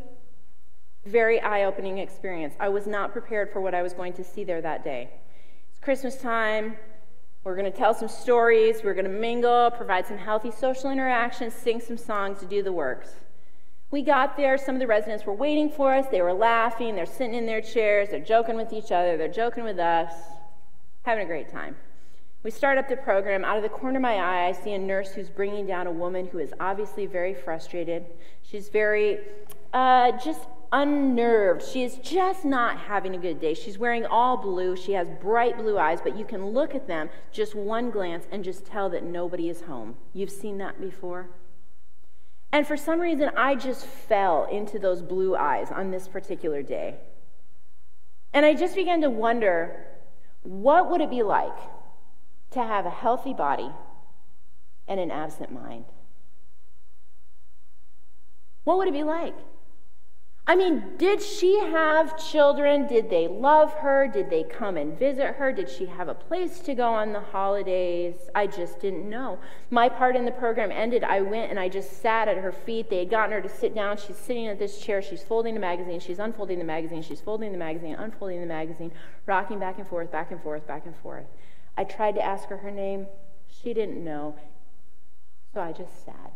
D: Very eye opening experience. I was not prepared for what I was going to see there that day. It's Christmas time. We're going to tell some stories. We're going to mingle, provide some healthy social interactions, sing some songs, to do the works. We got there. Some of the residents were waiting for us. They were laughing. They're sitting in their chairs. They're joking with each other. They're joking with us. Having a great time. We start up the program. Out of the corner of my eye, I see a nurse who's bringing down a woman who is obviously very frustrated. She's very uh, just unnerved. She is just not having a good day. She's wearing all blue. She has bright blue eyes, but you can look at them just one glance and just tell that nobody is home. You've seen that before? And for some reason, I just fell into those blue eyes on this particular day. And I just began to wonder what would it be like to have a healthy body and an absent mind. What would it be like? I mean, did she have children? Did they love her? Did they come and visit her? Did she have a place to go on the holidays? I just didn't know. My part in the program ended. I went and I just sat at her feet. They had gotten her to sit down. She's sitting at this chair. She's folding the magazine. She's unfolding the magazine. She's folding the magazine, unfolding the magazine, rocking back and forth, back and forth, back and forth. I tried to ask her her name. She didn't know. So I just sat.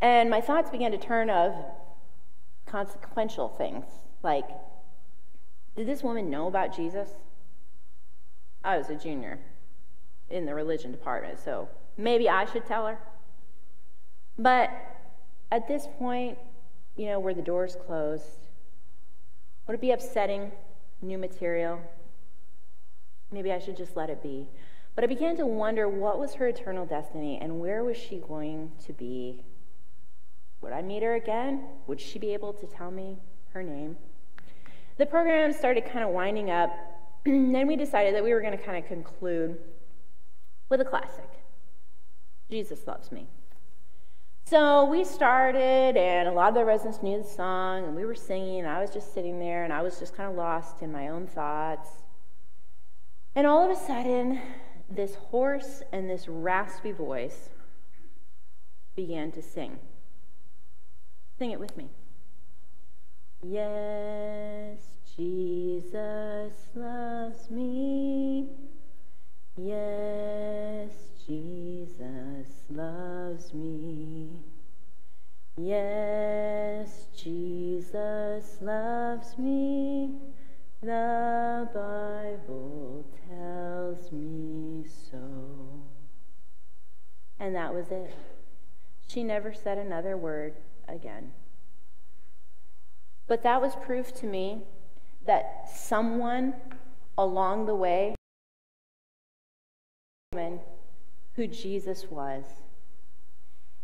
D: And my thoughts began to turn of consequential things like, did this woman know about Jesus? I was a junior in the religion department, so maybe I should tell her. But at this point, you know, where the doors closed, would it be upsetting? New material, Maybe I should just let it be. But I began to wonder what was her eternal destiny and where was she going to be? Would I meet her again? Would she be able to tell me her name? The program started kind of winding up, and then we decided that we were going to kind of conclude with a classic Jesus Loves Me. So we started, and a lot of the residents knew the song, and we were singing, and I was just sitting there, and I was just kind of lost in my own thoughts. And all of a sudden, this hoarse and this raspy voice began to sing. Sing it with me. Yes, Jesus loves me. Yes, Jesus loves me. Yes, Jesus loves me. The Bible tells me so. And that was it. She never said another word again. But that was proof to me that someone along the way, who Jesus was.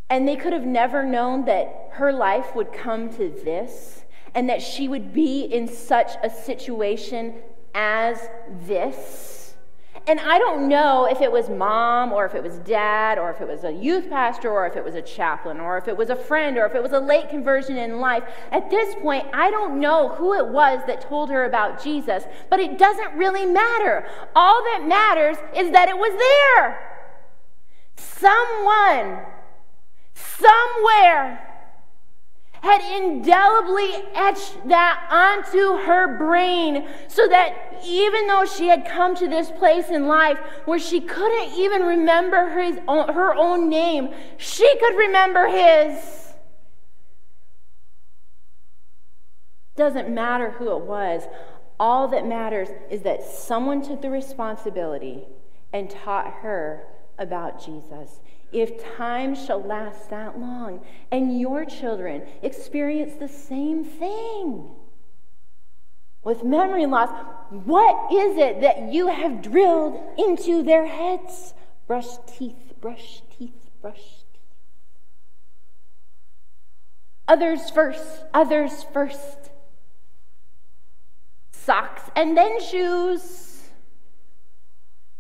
D: And they could have never known that her life would come to this and that she would be in such a situation as this And I don't know if it was mom or if it was dad or if it was a youth pastor or if it was a chaplain or if it was a friend or if it was a late conversion in life. At this point, I don't know who it was that told her about Jesus, but it doesn't really matter. All that matters is that it was there. Someone, somewhere, had indelibly etched that onto her brain so that even though she had come to this place in life where she couldn't even remember his her own name, she could remember his. Doesn't matter who it was. All that matters is that someone took the responsibility and taught her about Jesus if time shall last that long, and your children experience the same thing. With memory loss, what is it that you have drilled into their heads? Brush teeth, brush teeth, brush teeth. Others first, others first. Socks and then shoes.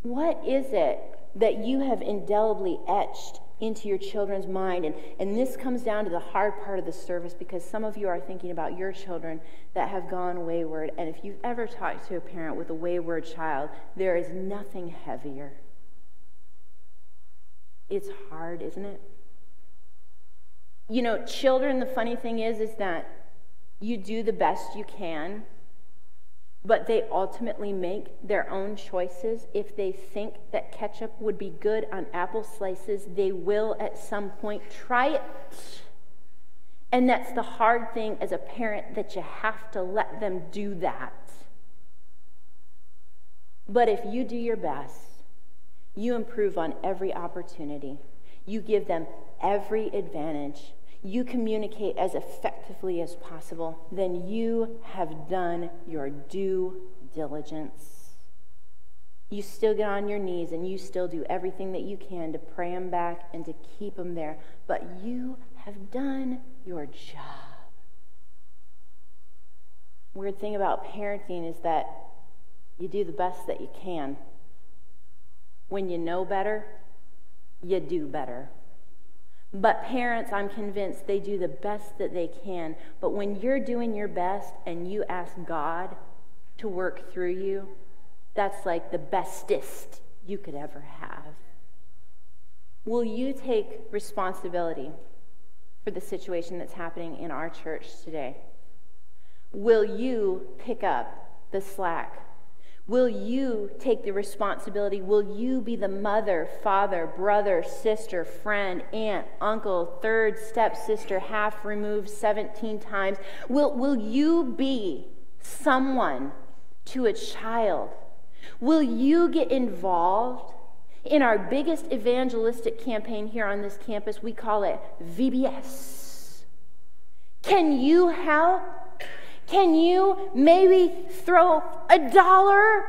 D: What is it that you have indelibly etched into your children's mind. And, and this comes down to the hard part of the service because some of you are thinking about your children that have gone wayward. And if you've ever talked to a parent with a wayward child, there is nothing heavier. It's hard, isn't it? You know, children, the funny thing is, is that you do the best you can but they ultimately make their own choices. If they think that ketchup would be good on apple slices, they will at some point try it. And that's the hard thing as a parent that you have to let them do that. But if you do your best, you improve on every opportunity, you give them every advantage you communicate as effectively as possible, then you have done your due diligence. You still get on your knees and you still do everything that you can to pray them back and to keep them there, but you have done your job. Weird thing about parenting is that you do the best that you can. When you know better, you do better. But parents, I'm convinced they do the best that they can. But when you're doing your best and you ask God to work through you, that's like the bestest you could ever have. Will you take responsibility for the situation that's happening in our church today? Will you pick up the slack Will you take the responsibility? Will you be the mother, father, brother, sister, friend, aunt, uncle, third stepsister, half removed 17 times? Will, will you be someone to a child? Will you get involved in our biggest evangelistic campaign here on this campus? We call it VBS. Can you help? Can you maybe throw a dollar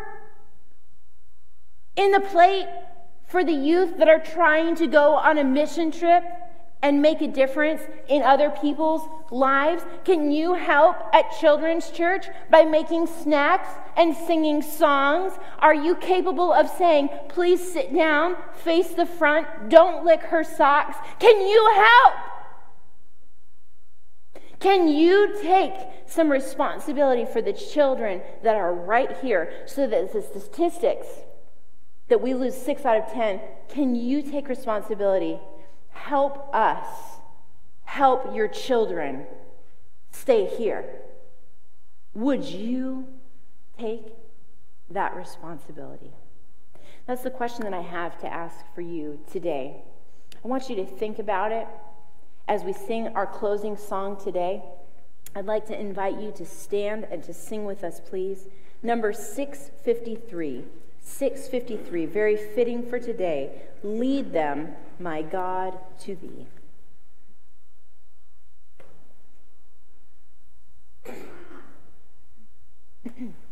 D: in the plate for the youth that are trying to go on a mission trip and make a difference in other people's lives? Can you help at Children's Church by making snacks and singing songs? Are you capable of saying, please sit down, face the front, don't lick her socks? Can you help? Can you take some responsibility for the children that are right here so that the statistics that we lose six out of 10, can you take responsibility? Help us, help your children stay here. Would you take that responsibility? That's the question that I have to ask for you today. I want you to think about it as we sing our closing song today, I'd like to invite you to stand and to sing with us, please. Number 653, 653, very fitting for today. Lead them, my God, to thee.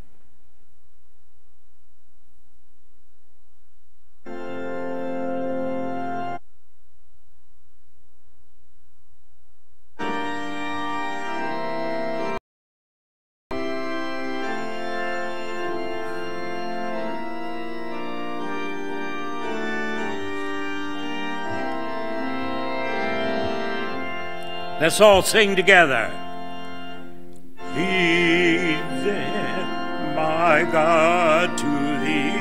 B: Let's all sing together. Lead them, my God, to thee.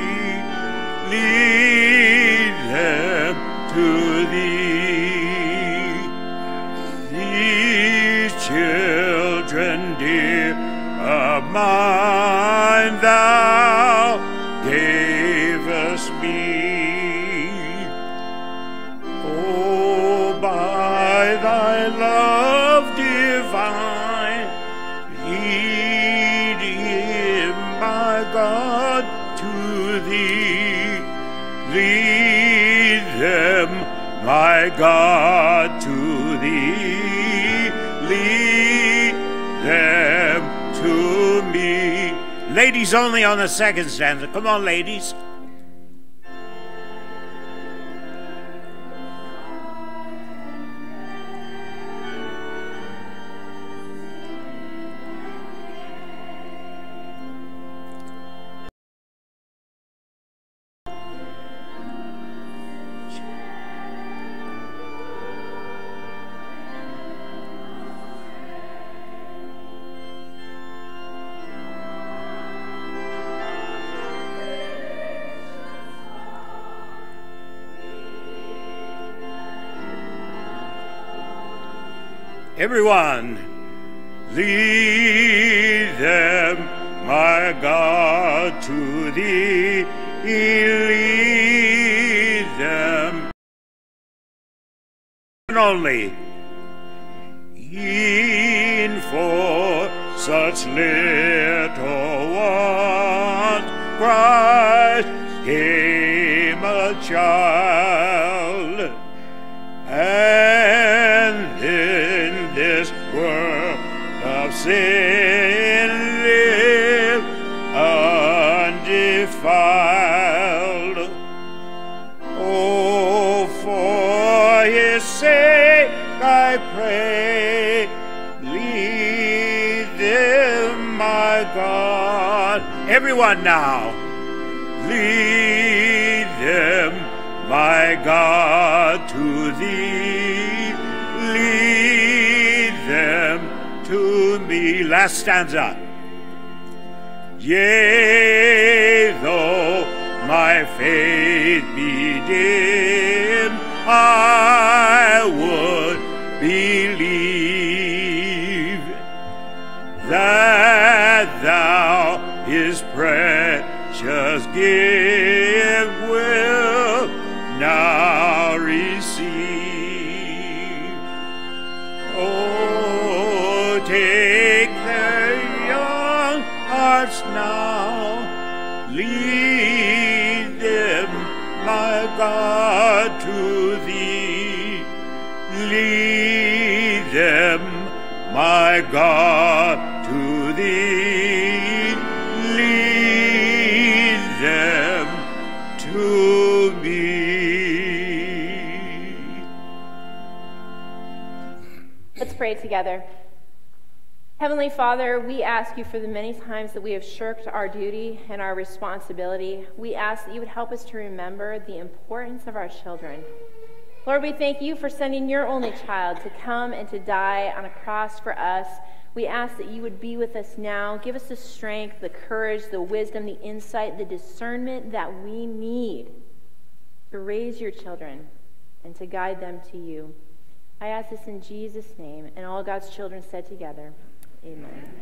B: Lead them to thee. These children dear of mine, my God, to thee. Lead them to me. Ladies only on the second stanza. Come on, ladies. Everyone, lead them, my God, to. Lead Everyone now, lead them, my God, to thee. Lead them to me. Last stanza. Yea, though my faith be dim, I would believe that thou his precious gift will now receive. Oh, take their young hearts now, lead them, my God, to thee. Lead them, my God,
D: together. Heavenly Father, we ask you for the many times that we have shirked our duty and our responsibility. We ask that you would help us to remember the importance of our children. Lord, we thank you for sending your only child to come and to die on a cross for us. We ask that you would be with us now. Give us the strength, the courage, the wisdom, the insight, the discernment that we need to raise your children and to guide them to you. I ask this in Jesus' name, and all God's children said together, Amen.